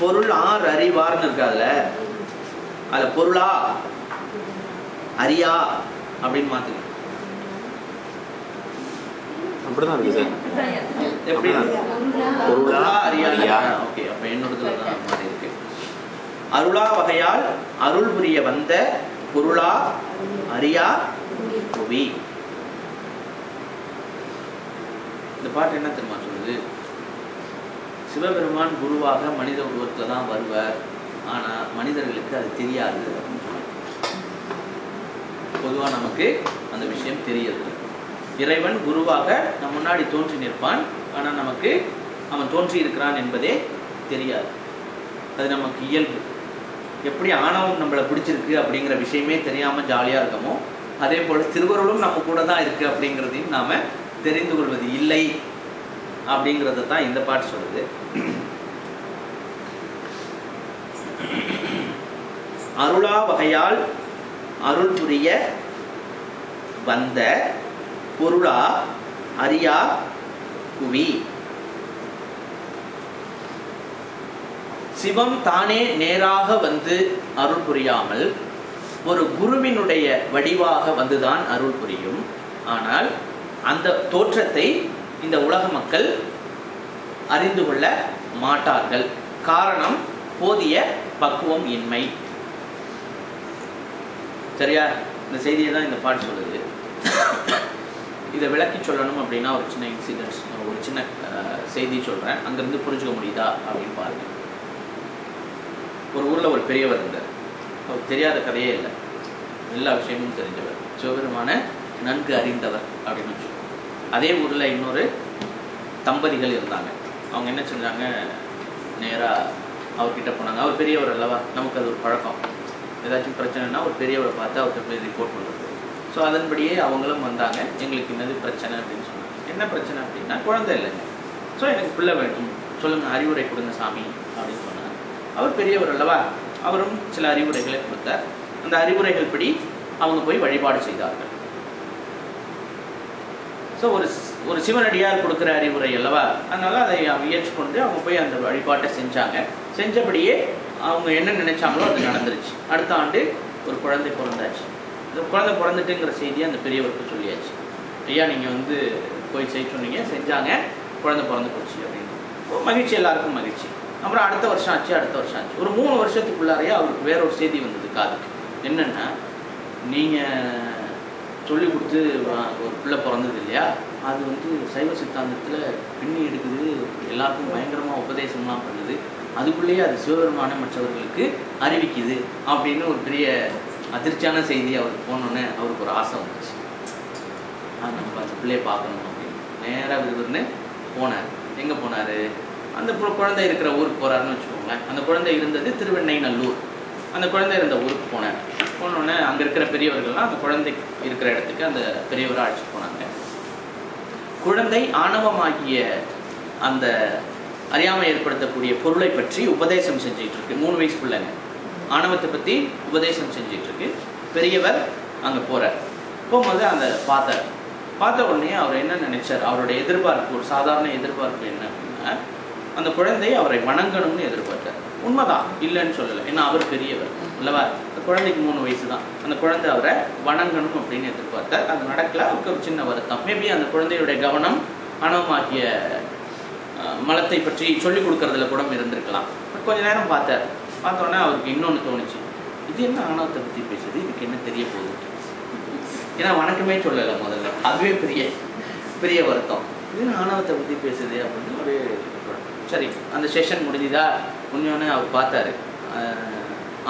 பொருள் ஆர் அறிவார்னு இருக்கு அதுல? அதுல பொருளா அறியா அப்படின்னு மாத்துங்க. அப்படிதான் இருக்கு சார் எப்படி. பொருளா அறியா. ஓகே அப்ப என்னோடதுல தான் இருக்கு அருளா வகையால் அருள் புரிய வந்த பொருளா அறியா புவி இந்த பாட்டு என்ன தெரியுமா சொல்லுது சிவபெருமான் குருவாக மனித உருவத்துல தான் வருவார் ஆனா மனிதர்களுக்கு அது தெரியாது. பொதுவா நமக்கு அந்த விஷயம் தெரியாது இறைவன் குருவாக நம் முன்னாடி தோன்றி நிற்பான். ஆனா நமக்கு அவன் தோன்றி இருக்கிறான் என்பதே தெரியாது. அது நமக்கு இயல்பு. எப்படி ஆணவம் நம்மளை பிடிச்சிருக்கு அப்படிங்கிற விஷயமே தெரியாம ஜாலியா இருக்கமோ அதே போல திருவருளும் நம்ம கூட தான் இருக்கு அப்படிங்கிறதையும் நாம தெரிந்து கொள்வது இல்லை அப்படிங்கிறத தான் இந்த பாட்டு சொல்லுது. அருளா வகையால் அருள் புரிய வந்த பொருளா அறியா குவி. சிவம் தானே நேராக வந்து அருள் புரியாமல் ஒரு குருவினுடைய வடிவாக வந்துதான் அருள் புரியும். ஆனால் அந்த தோற்றத்தை இந்த உலக மக்கள் அறிந்து கொள்ள மாட்டார்கள். காரணம் போதிய பக்குவம் இன்மை. சரியா? இந்த செய்தியை தான் இந்த பாட்டு சொல்லுது. இதை விளக்கி சொல்லணும் அப்படின்னா ஒரு சின்ன இன்சிடென்ட்ஸ் ஒரு சின்ன செய்தி சொல்கிறேன் அங்கேருந்து புரிஞ்சுக்க முடியுதா அப்படின்னு பாருங்கள் ஒரு ஊரில் ஒரு பெரியவர் இருந்தார். அவர் தெரியாத கதையே இல்லை. எல்லா விஷயமும் தெரிஞ்சவர். சிவபெருமான நன்கு அறிந்தவர் அப்படின்னு வச்சுக்கோங்க அதே ஊரில் இன்னொரு தம்பதிகள் இருந்தாங்க. அவங்க என்ன செஞ்சாங்க? நேராக அவர்கிட்ட போனாங்க. அவர் பெரியவர் அல்லவா? நமக்கு அது ஒரு பழக்கம். ஏதாச்சும் பிரச்சனைனா ஒரு பெரியவரை பார்த்து அவர்கிட்ட போய் ரிப்போர்ட் பண்ணுறது ஸோ அதன்படியே அவங்களும் வந்தாங்க. எங்களுக்கு என்னது பிரச்சனை அப்படின்னு சொன்னாங்க. என்ன பிரச்சனை அப்படின்னா குழந்தை இல்லைங்க. ஸோ எனக்கு பிள்ளை வேண்டும். சொல்லுங்கள் அறிவுரை கொடுங்க சாமி அப்படின்னு சொன்னாங்க. அவர் பெரியவர் அல்லவா? அவரும் சில அறிவுரைகளை கொடுத்தார். அந்த அறிவுரைகள் படி அவங்க போய் வழிபாடு செய்தார்கள். ஸோ ஒரு ஒரு சிவனடியார் கொடுக்குற அறிவுரை அல்லவா? அதனால அதை ஏற்றுக்கொண்டு அவங்க போய் அந்த வழிபாட்டை செஞ்சாங்க. செஞ்சபடியே அவங்க என்ன நினைச்சாங்களோ அது நடந்துருச்சு. அடுத்த ஆண்டு ஒரு குழந்தை பிறந்தாச்சு. இந்த குழந்தை பிறந்துட்டுங்கிற செய்தியை அந்த பெரியவருக்கு சொல்லியாச்சு. ஐயா நீங்கள் வந்து போய் செய்ய சொன்னீங்க செஞ்சாங்க குழந்தை பிறந்து போச்சு அப்படின்னு. மகிழ்ச்சி எல்லாருக்கும் மகிழ்ச்சி. அப்புறம் அடுத்த வருஷம் ஆச்சு அடுத்த வருஷம் ஆச்சு. ஒரு மூணு வருஷத்துக்குள்ளாரையே அவருக்கு வேற ஒரு செய்தி வந்தது காதுக்கு. என்னென்னா நீங்கள் சொல்லி கொடுத்து ஒரு பிள்ளை பிறந்தது இல்லையா? அது வந்து சைவ சித்தாந்தத்தில் பின்னி எடுக்குது எல்லாருக்கும் பயங்கரமாக உபதேசம்லாம் பண்ணுது. அதுக்குள்ளேயே அது சிவபெருமான மற்றவர்களுக்கு அறிவிக்குது அப்படின்னு ஒரு பெரிய அதிர்ச்சியான செய்தி அவருக்கு போனோன்னே அவருக்கு ஒரு ஆசை வந்துச்சு. நம்ம அந்த பிள்ளையை பார்க்கணும் அப்படின்னு. நேராக விருதுன்னு போனார். எங்கே போனார்? அந்த குழந்தை இருக்கிற ஊருக்கு போகிறாருன்னு வச்சுக்கோங்களேன். அந்த குழந்தை இருந்தது திருவெண்ணைநல்லூர். அந்த குழந்தை இருந்த ஊருக்கு போனேன் போனோடனே அங்கே இருக்கிற பெரியவர்கள்லாம் அந்த குழந்தை இருக்கிற இடத்துக்கு அந்த பெரியவரை அழைச்சிட்டு போனாங்க. குழந்தை ஆணவமாகிய அந்த அறியாமை ஏற்படுத்தக்கூடிய பொருளை பற்றி உபதேசம் செஞ்சிட்டு இருக்கு. மூணு வயசு பிள்ளைங்க. ஆணவத்தை பற்றி உபதேசம் செஞ்சிட்ருக்கு. பெரியவர் அங்கே போகிறார் போகும்போது அந்த பார்த்தார். பார்த்த உடனே அவர் என்ன நினைச்சார்? அவருடைய எதிர்பார்ப்பு ஒரு சாதாரண எதிர்பார்ப்பு என்ன அப்படின்னா அந்த குழந்தையை அவரை வணங்கணும்னு எதிர்பார்த்தார். உண்மைதான் இல்லைன்னு சொல்லலை. ஏன்னா அவர் பெரியவர் அல்லவா? அந்த குழந்தைக்கு மூணு வயசு தான். அந்த குழந்தை அவரை வணங்கணும் அப்படின்னு எதிர்பார்த்தார். அது நடக்கல. அவருக்கு ஒரு சின்ன வருத்தம். மேபி அந்த குழந்தையுடைய கவனம் அணவமாகிய மலத்தை பற்றி சொல்லிக் கொடுக்கறதுல கூட இருந்திருக்கலாம். கொஞ்ச நேரம் பார்த்தார். பார்த்த உடனே அவருக்கு இன்னொன்று தோணுச்சு. இது என்ன ஆணவத்தை பற்றி பேசுது? இதுக்கு என்ன தெரிய போகுது? ஏன்னா வணக்கமே சொல்லலை முதல்ல. அதுவே பெரிய பெரிய வருத்தம். இது ஆணவத்தை பற்றி பேசுது அப்படின்னு ஒரு சரி அந்த செஷன் முடிஞ்சுதா? முடிஞ்சோடனே அவர் பார்த்தாரு.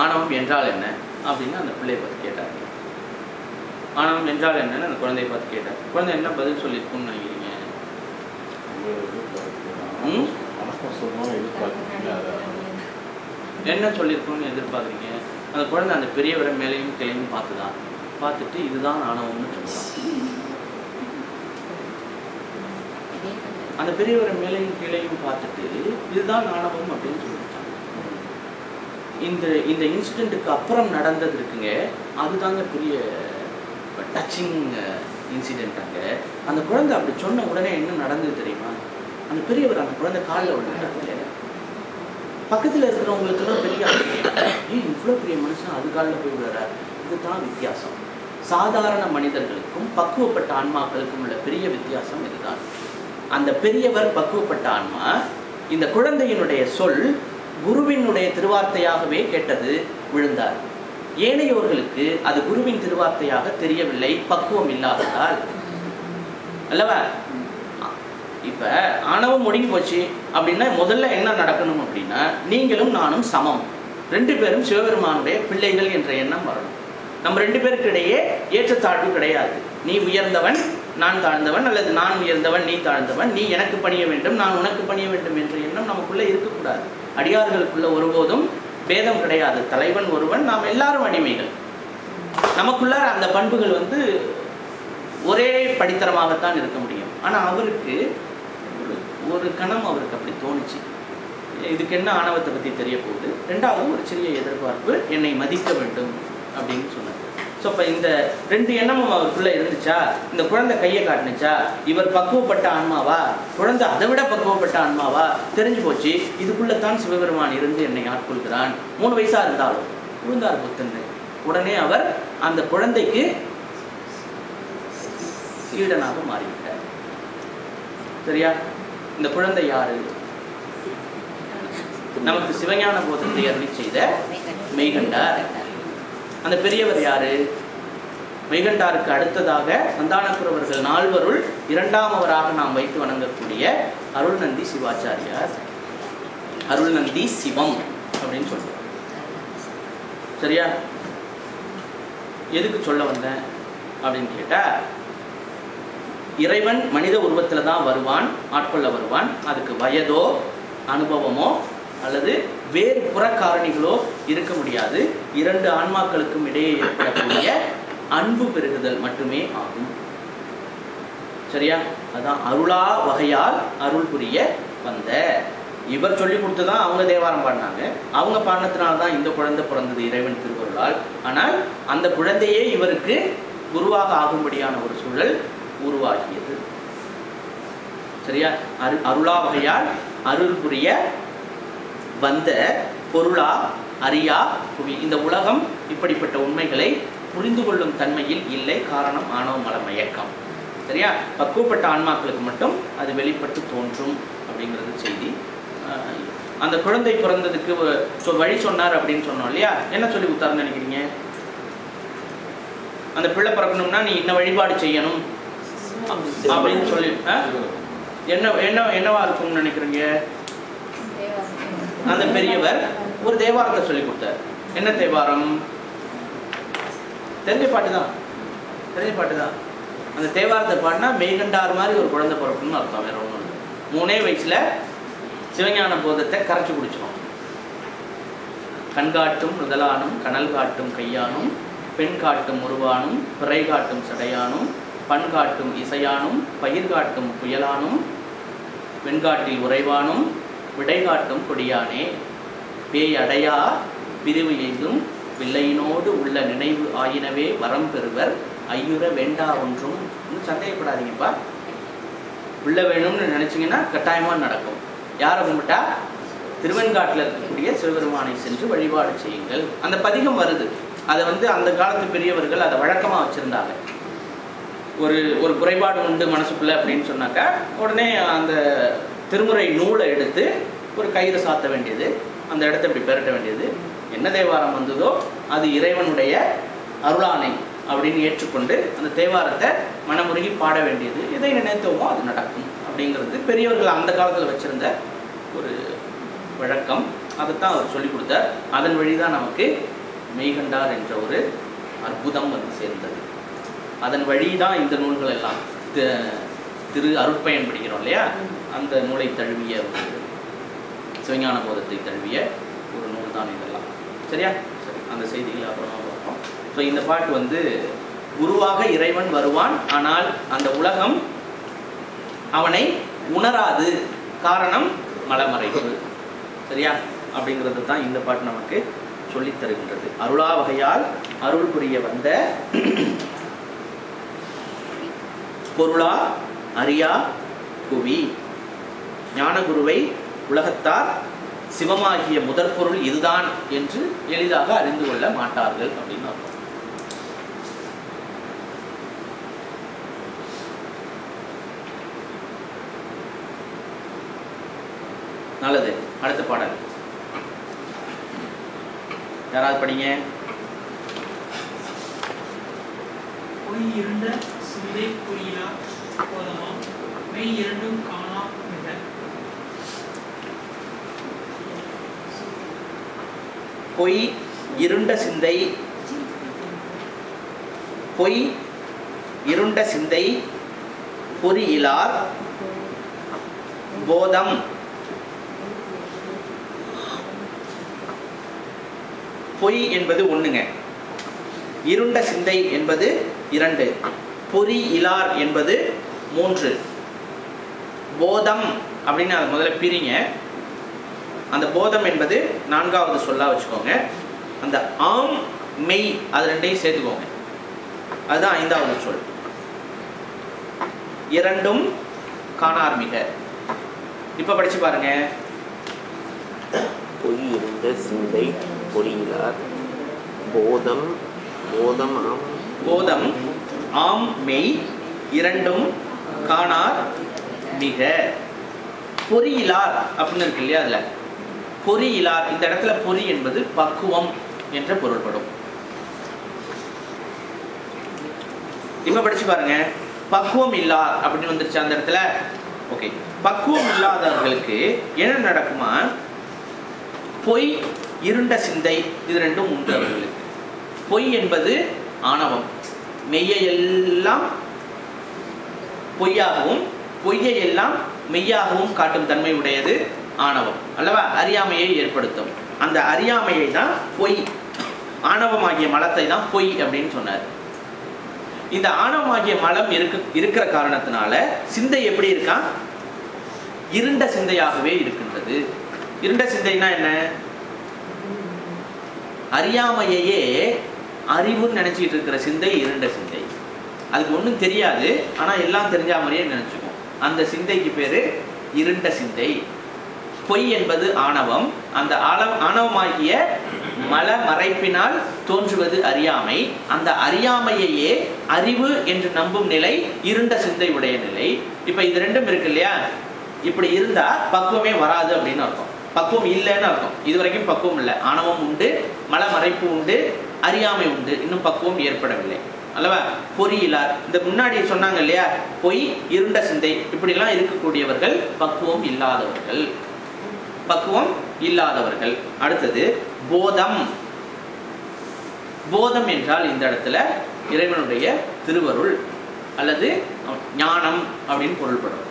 ஆணவம் என்றால் என்ன? அப்படின்னு அந்த பிள்ளையை பார்த்து கேட்டார். ஆணவம் என்றால் என்னன்னு அந்த குழந்தையை பார்த்து கேட்டார். குழந்தை என்ன பதில் சொல்லியிருக்கும்னு நினைக்கிறீங்க? ம்? வணக்கம் சொல்லணும் எதிர்பார்க்குறீங்க அதை என்ன சொல்லியிருக்கணும்னு எதிர்பார்க்குறீங்க? அந்த குழந்தை அந்த பெரியவரை மேலேயும் கிளையும் பார்த்துதான். பார்த்துட்டு இதுதான் ஆணவம்னு சொல்லலாம் அந்த பெரியவரை மேலையும் கீழையும் பார்த்துட்டு இதுதான் ஆணவம் அப்படின்னு சொல்லிட்டாங்க. இந்த இந்த இன்சிடெண்ட்டுக்கு அப்புறம் நடந்தது இருக்குங்க. அதுதாங்க பெரிய டச்சிங் இன்சிடெண்ட் அங்கே. அந்த குழந்தை அப்படி சொன்ன உடனே என்ன நடந்தது தெரியுமா? அந்த பெரியவர் அந்த குழந்தை காலில் விழுந்துட்டாங்க பக்கத்தில் தான் பெரிய ஏன் இவ்வளோ பெரிய மனுஷன் அது காலில் போய் விழுறாரு இதுதான் வித்தியாசம். சாதாரண மனிதர்களுக்கும் பக்குவப்பட்ட ஆன்மாக்களுக்கும் உள்ள பெரிய வித்தியாசம் இதுதான். அந்த பெரியவர் பக்குவப்பட்ட ஆன்மா இந்த குழந்தையினுடைய சொல் குருவினுடைய திருவார்த்தையாகவே கேட்டது விழுந்தார். ஏனையோர்களுக்கு அது குருவின் திருவார்த்தையாக தெரியவில்லை பக்குவம் இல்லாததால். அல்லவா? இப்போ ஆணவம் ஒடுங்கி போச்சு அப்படின்னா முதல்ல என்ன நடக்கணும் அப்படின்னா நீங்களும் நானும் சமம். ரெண்டு பேரும் சிவபெருமானுடைய பிள்ளைகள் என்ற எண்ணம் வரணும். நம்ம ரெண்டு பேருக்கு இடையே ஏற்றத்தாழ்வு கிடையாது. நீ உயர்ந்தவன் நான் தாழ்ந்தவன் அல்லது நான் உயர்ந்தவன் நீ தாழ்ந்தவன் நீ எனக்கு பணிய வேண்டும் நான் உனக்கு பணிய வேண்டும் என்ற எண்ணம் நமக்குள்ளே இருக்கக்கூடாது. அடியார்களுக்குள்ள ஒருபோதும் பேதம் கிடையாது. தலைவன் ஒருவன் நாம் எல்லாரும் அடிமைகள். நமக்குள்ளார அந்த பண்புகள் வந்து ஒரே படித்தரமாகத்தான் இருக்க முடியும். ஆனால் அவருக்கு ஒரு கணம் அவருக்கு அப்படி தோணுச்சு. இதுக்கு என்ன ஆணவத்தை பத்தி தெரிய போகுது ரெண்டாவது ஒரு சிறிய எதிர்பார்ப்பு என்னை மதிக்க வேண்டும் அப்படின்னு சொன்னார். ஸோ இப்போ இந்த ரெண்டு எண்ணமும் அவருக்குள்ள இருந்துச்சா? இந்த குழந்தை கையை காட்டுனுச்சா? இவர் பக்குவப்பட்ட ஆன்மாவா? குழந்தை அதை விட பக்குவப்பட்ட ஆன்மாவா? தெரிஞ்சு போச்சு. இதுக்குள்ளத்தான் சிவபெருமான் இருந்து என்னை ஆட்கொள்கிறான். மூணு வயசா இருந்தாலும். விழுந்தார் புத்தன்னு உடனே அவர் அந்த குழந்தைக்கு சீடனாக மாறிவிட்டார். சரியா? இந்த குழந்தை யாரு? நமக்கு சிவஞான போதத்தை அருளி செய்த மெய்கண்டார் அந்த பெரியவர் யாரு? மெய்கண்டாருக்கு அடுத்ததாக சந்தானக்குறவர்கள் நால்வருள் இரண்டாமவராக நாம் வைத்து வணங்கக்கூடிய அருள்நந்தி சிவாச்சாரியார். அருள்நந்தி சிவம் அப்படின்னு சொல்றோம் சரியா? எதுக்கு சொல்ல வந்தேன் அப்படின்னு கேட்டா இறைவன் மனித உருவத்தில் தான் வருவான் ஆட்கொள்ள வருவான். அதுக்கு வயதோ அனுபவமோ அல்லது வேறு புறக்காரணிகளோ இருக்க முடியாது. இரண்டு ஆன்மாக்களுக்கும் இடையே ஏற்படக்கூடிய அன்பு பெருகுதல் மட்டுமே ஆகும். சரியா? அதான் அருளா வகையால் அருள் புரிய வந்த. இவர் சொல்லி கொடுத்து தான் அவங்க தேவாரம் பாடினாங்க. அவங்க பாடினதுனால தான் இந்த குழந்தை பிறந்தது இறைவன் திருவருளால் ஆனால் அந்த குழந்தையே இவருக்கு குருவாக ஆகும்படியான ஒரு சூழல் உருவாகியது. சரியா? அரு அருளா வகையால் அருள் புரிய வந்த பொருளா அறியா புவி. இந்த உலகம் இப்படிப்பட்ட உண்மைகளை புரிந்து கொள்ளும் தன்மையில் இல்லை காரணம் ஆணவ மல மயக்கம் சரியா? பக்குவப்பட்ட ஆன்மாக்களுக்கு மட்டும் அது வெளிப்பட்டு தோன்றும் அப்படிங்கிறது செய்தி. அந்த குழந்தை பிறந்ததுக்கு வழி சொன்னார் அப்படின்னு சொன்னோம் இல்லையா? என்ன சொல்லி கொடுத்தாருன்னு நினைக்கிறீங்க? அந்த பிள்ளை பிறக்கணும்னா நீ இன்ன வழிபாடு செய்யணும். அப்படின்னு சொல்லி என்ன என்ன என்னவா இருக்கும்னு நினைக்கிறீங்க? அந்த பெரியவர் ஒரு தேவாரத்தை சொல்லி கொடுத்தார். என்ன தேவாரம்? தெரிஞ்ச பாட்டு தான். தெரிஞ்ச பாட்டு தான். அந்த தேவாரத்தை பாடினா மெய்கண்டார் மாதிரி ஒரு குழந்தை பிறக்கணும்னு அர்த்தம் வேற ஒன்றும் இல்லை. மூணே வயசுல சிவஞான போதத்தை கரைச்சி குடிச்சிடும் கண்காட்டும் முதலானும் கனல் காட்டும் கையானும் பெண் காட்டும் உருவானும் பிறை காட்டும் சடையானும் பண்காட்டும் இசையானும் பயிர்காட்டும் புயலானும் வெண்காட்டில் உறைவானும் விடை காட்டும் கொடியானே. பேய் அடையா பிரிவு எய்தும் வில்லையினோடு உள்ள நினைவு ஆயினவே வரம் பெறுவர். ஐயுற வேண்டா ஒன்றும். சந்தேகப்படாதீங்கப்பா. உள்ள வேணும்னு நினைச்சீங்கன்னா கட்டாயமா நடக்கும். யாரை கும்பிட்டா? திருவெண்காட்டில் இருக்கக்கூடிய சிவபெருமானை சென்று வழிபாடு செய்யுங்கள். அந்த பதிகம் வருது. அதை வந்து அந்த காலத்து பெரியவர்கள் அதை வழக்கமா வச்சிருந்தாங்க. ஒரு ஒரு குறைபாடு உண்டு மனசுக்குள்ள அப்படின்னு சொன்னாக்கா உடனே அந்த திருமுறை நூலை எடுத்து ஒரு கயிறு சாத்த வேண்டியது அந்த இடத்த இப்படி பெரட்ட வேண்டியது. என்ன தேவாரம் வந்ததோ அது இறைவனுடைய அருளானை அப்படின்னு ஏற்றுக்கொண்டு அந்த தேவாரத்தை மனமுருகி பாட வேண்டியது. எதை நினைத்தோமோ அது நடக்கும் அப்படிங்கிறது பெரியவர்கள் அந்த காலத்தில் வச்சிருந்த ஒரு வழக்கம். அதைத்தான் அவர் சொல்லிக் கொடுத்தார். அதன் வழிதான் நமக்கு மெய்கண்டார் என்ற ஒரு அற்புதம் வந்து சேர்ந்தது. அதன் வழி தான் இந்த நூல்கள் எல்லாம் திரு அருட்பயன் படிக்கிறோம் இல்லையா? அந்த நூலை தழுவிய ஒரு சிவஞான போதத்தை தழுவிய ஒரு நூல் தான் இதெல்லாம். சரியா? சரி அந்த செய்திகளை அப்புறமா பார்ப்போம். ஸோ இந்த பாட்டு வந்து குருவாக இறைவன் வருவான் ஆனால் அந்த உலகம் அவனை உணராது. காரணம் மலமறைப்பு. சரியா? அப்படிங்கிறது தான் இந்த பாட்டு நமக்கு சொல்லித் தருகின்றது. அருளா வகையால் அருள் புரிய வந்த பொருளா அறியா புவி ஞானகுருவை உலகத்தார் சிவமாகிய முதற் பொருள் இதுதான் என்று எளிதாக அறிந்து கொள்ள மாட்டார்கள் அப்படின்னு அர்த்தம். நல்லது. அடுத்த பாடல். யாராவது படிங்க. இதை இருண்ட போதமாம் மெய் இரண்டும் காணா மிக. பொய் இருண்ட சிந்தை. பொய் இருண்ட சிந்தை. பொறியிலார் போதம். பொய் என்பது ஒண்ணுங்க. இருண்ட சிந்தை என்பது இரண்டு. பொறி இலார் என்பது மூன்று. போதம் அப்படின்னு அதை முதல்ல பிரிங்க. அந்த போதம் என்பது நான்காவது சொல்லா வச்சுக்கோங்க. அந்த ஆம் மெய் அது ரெண்டையும் சேர்த்துக்கோங்க. அதுதான் ஐந்தாவது சொல். இரண்டும் காணார் மிக இப்ப படிச்சு பாருங்க. பொய் இருந்த சிந்தை பொறியிலார் போதம் போதம் போதம் ஆம் மெய் இரண்டும் காணார் மிக. பொறியிலார் அப்படின்னு இருக்கு இல்லையா அதுல? பொறியிலார் இந்த இடத்துல பொறி என்பது பக்குவம் என்ற பொருள்படும். இப்ப படிச்சு பாருங்க. பக்குவம் இல்லார் அப்படின்னு வந்துருச்சு அந்த இடத்துல. ஓகே பக்குவம் இல்லாதவர்களுக்கு என்ன நடக்குமா? பொய் இருண்ட சிந்தை இது ரெண்டும் உண்டு அவர்களுக்கு. பொய் என்பது ஆணவம். மெய்யை எல்லாம் பொய்யாகவும் பொய்யை எல்லாம் மெய்யாகவும் காட்டும் தன்மை உடையது ஆணவம். அல்லவா? அறியாமையை ஏற்படுத்தும். அந்த அறியாமையை தான் பொய். ஆணவமாகிய மலத்தை தான் பொய் அப்படின்னு சொன்னார். இந்த ஆணவமாகிய மலம் இருக்கு இருக்கிற காரணத்தினால சிந்தை எப்படி இருக்கா? இருண்ட சிந்தையாகவே இருக்கின்றது. இருண்ட சிந்தைனா என்ன? அறியாமையையே அறிவுன்னு நினச்சிக்கிட்டு இருக்கிற சிந்தை இருண்ட சிந்தை. அதுக்கு ஒன்றும் தெரியாது ஆனால் எல்லாம் தெரிஞ்ச மாதிரியே நினச்சிக்கும். அந்த சிந்தைக்கு பேர் இருண்ட சிந்தை. பொய் என்பது ஆணவம். அந்த ஆணவ ஆணவமாகிய மல மறைப்பினால் தோன்றுவது அறியாமை. அந்த அறியாமையையே அறிவு என்று நம்பும் நிலை இருண்ட சிந்தை உடைய நிலை. இப்போ இது ரெண்டும் இருக்கு இல்லையா? இப்படி இருந்தா பக்குவமே வராது அப்படின்னு அர்த்தம். பக்குவம் இல்லைன்னு அர்த்தம். இது வரைக்கும் பக்குவம் இல்லை. ஆணவம் உண்டு மல மறைப்பு உண்டு அறியாமை உண்டு. இன்னும் பக்குவம் ஏற்படவில்லை. அல்லவா? பொறியிலார் இந்த முன்னாடி சொன்னாங்க இல்லையா? பொய் இருண்ட சிந்தை. இப்படிலாம் இருக்கக்கூடியவர்கள் பக்குவம் இல்லாதவர்கள். பக்குவம் இல்லாதவர்கள். அடுத்தது போதம். போதம் என்றால் இந்த இடத்துல இறைவனுடைய திருவருள் அல்லது ஞானம் அப்படின்னு பொருள்படும்.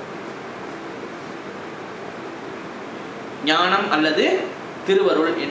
ஞானம் அல்லது திருவருள் என்று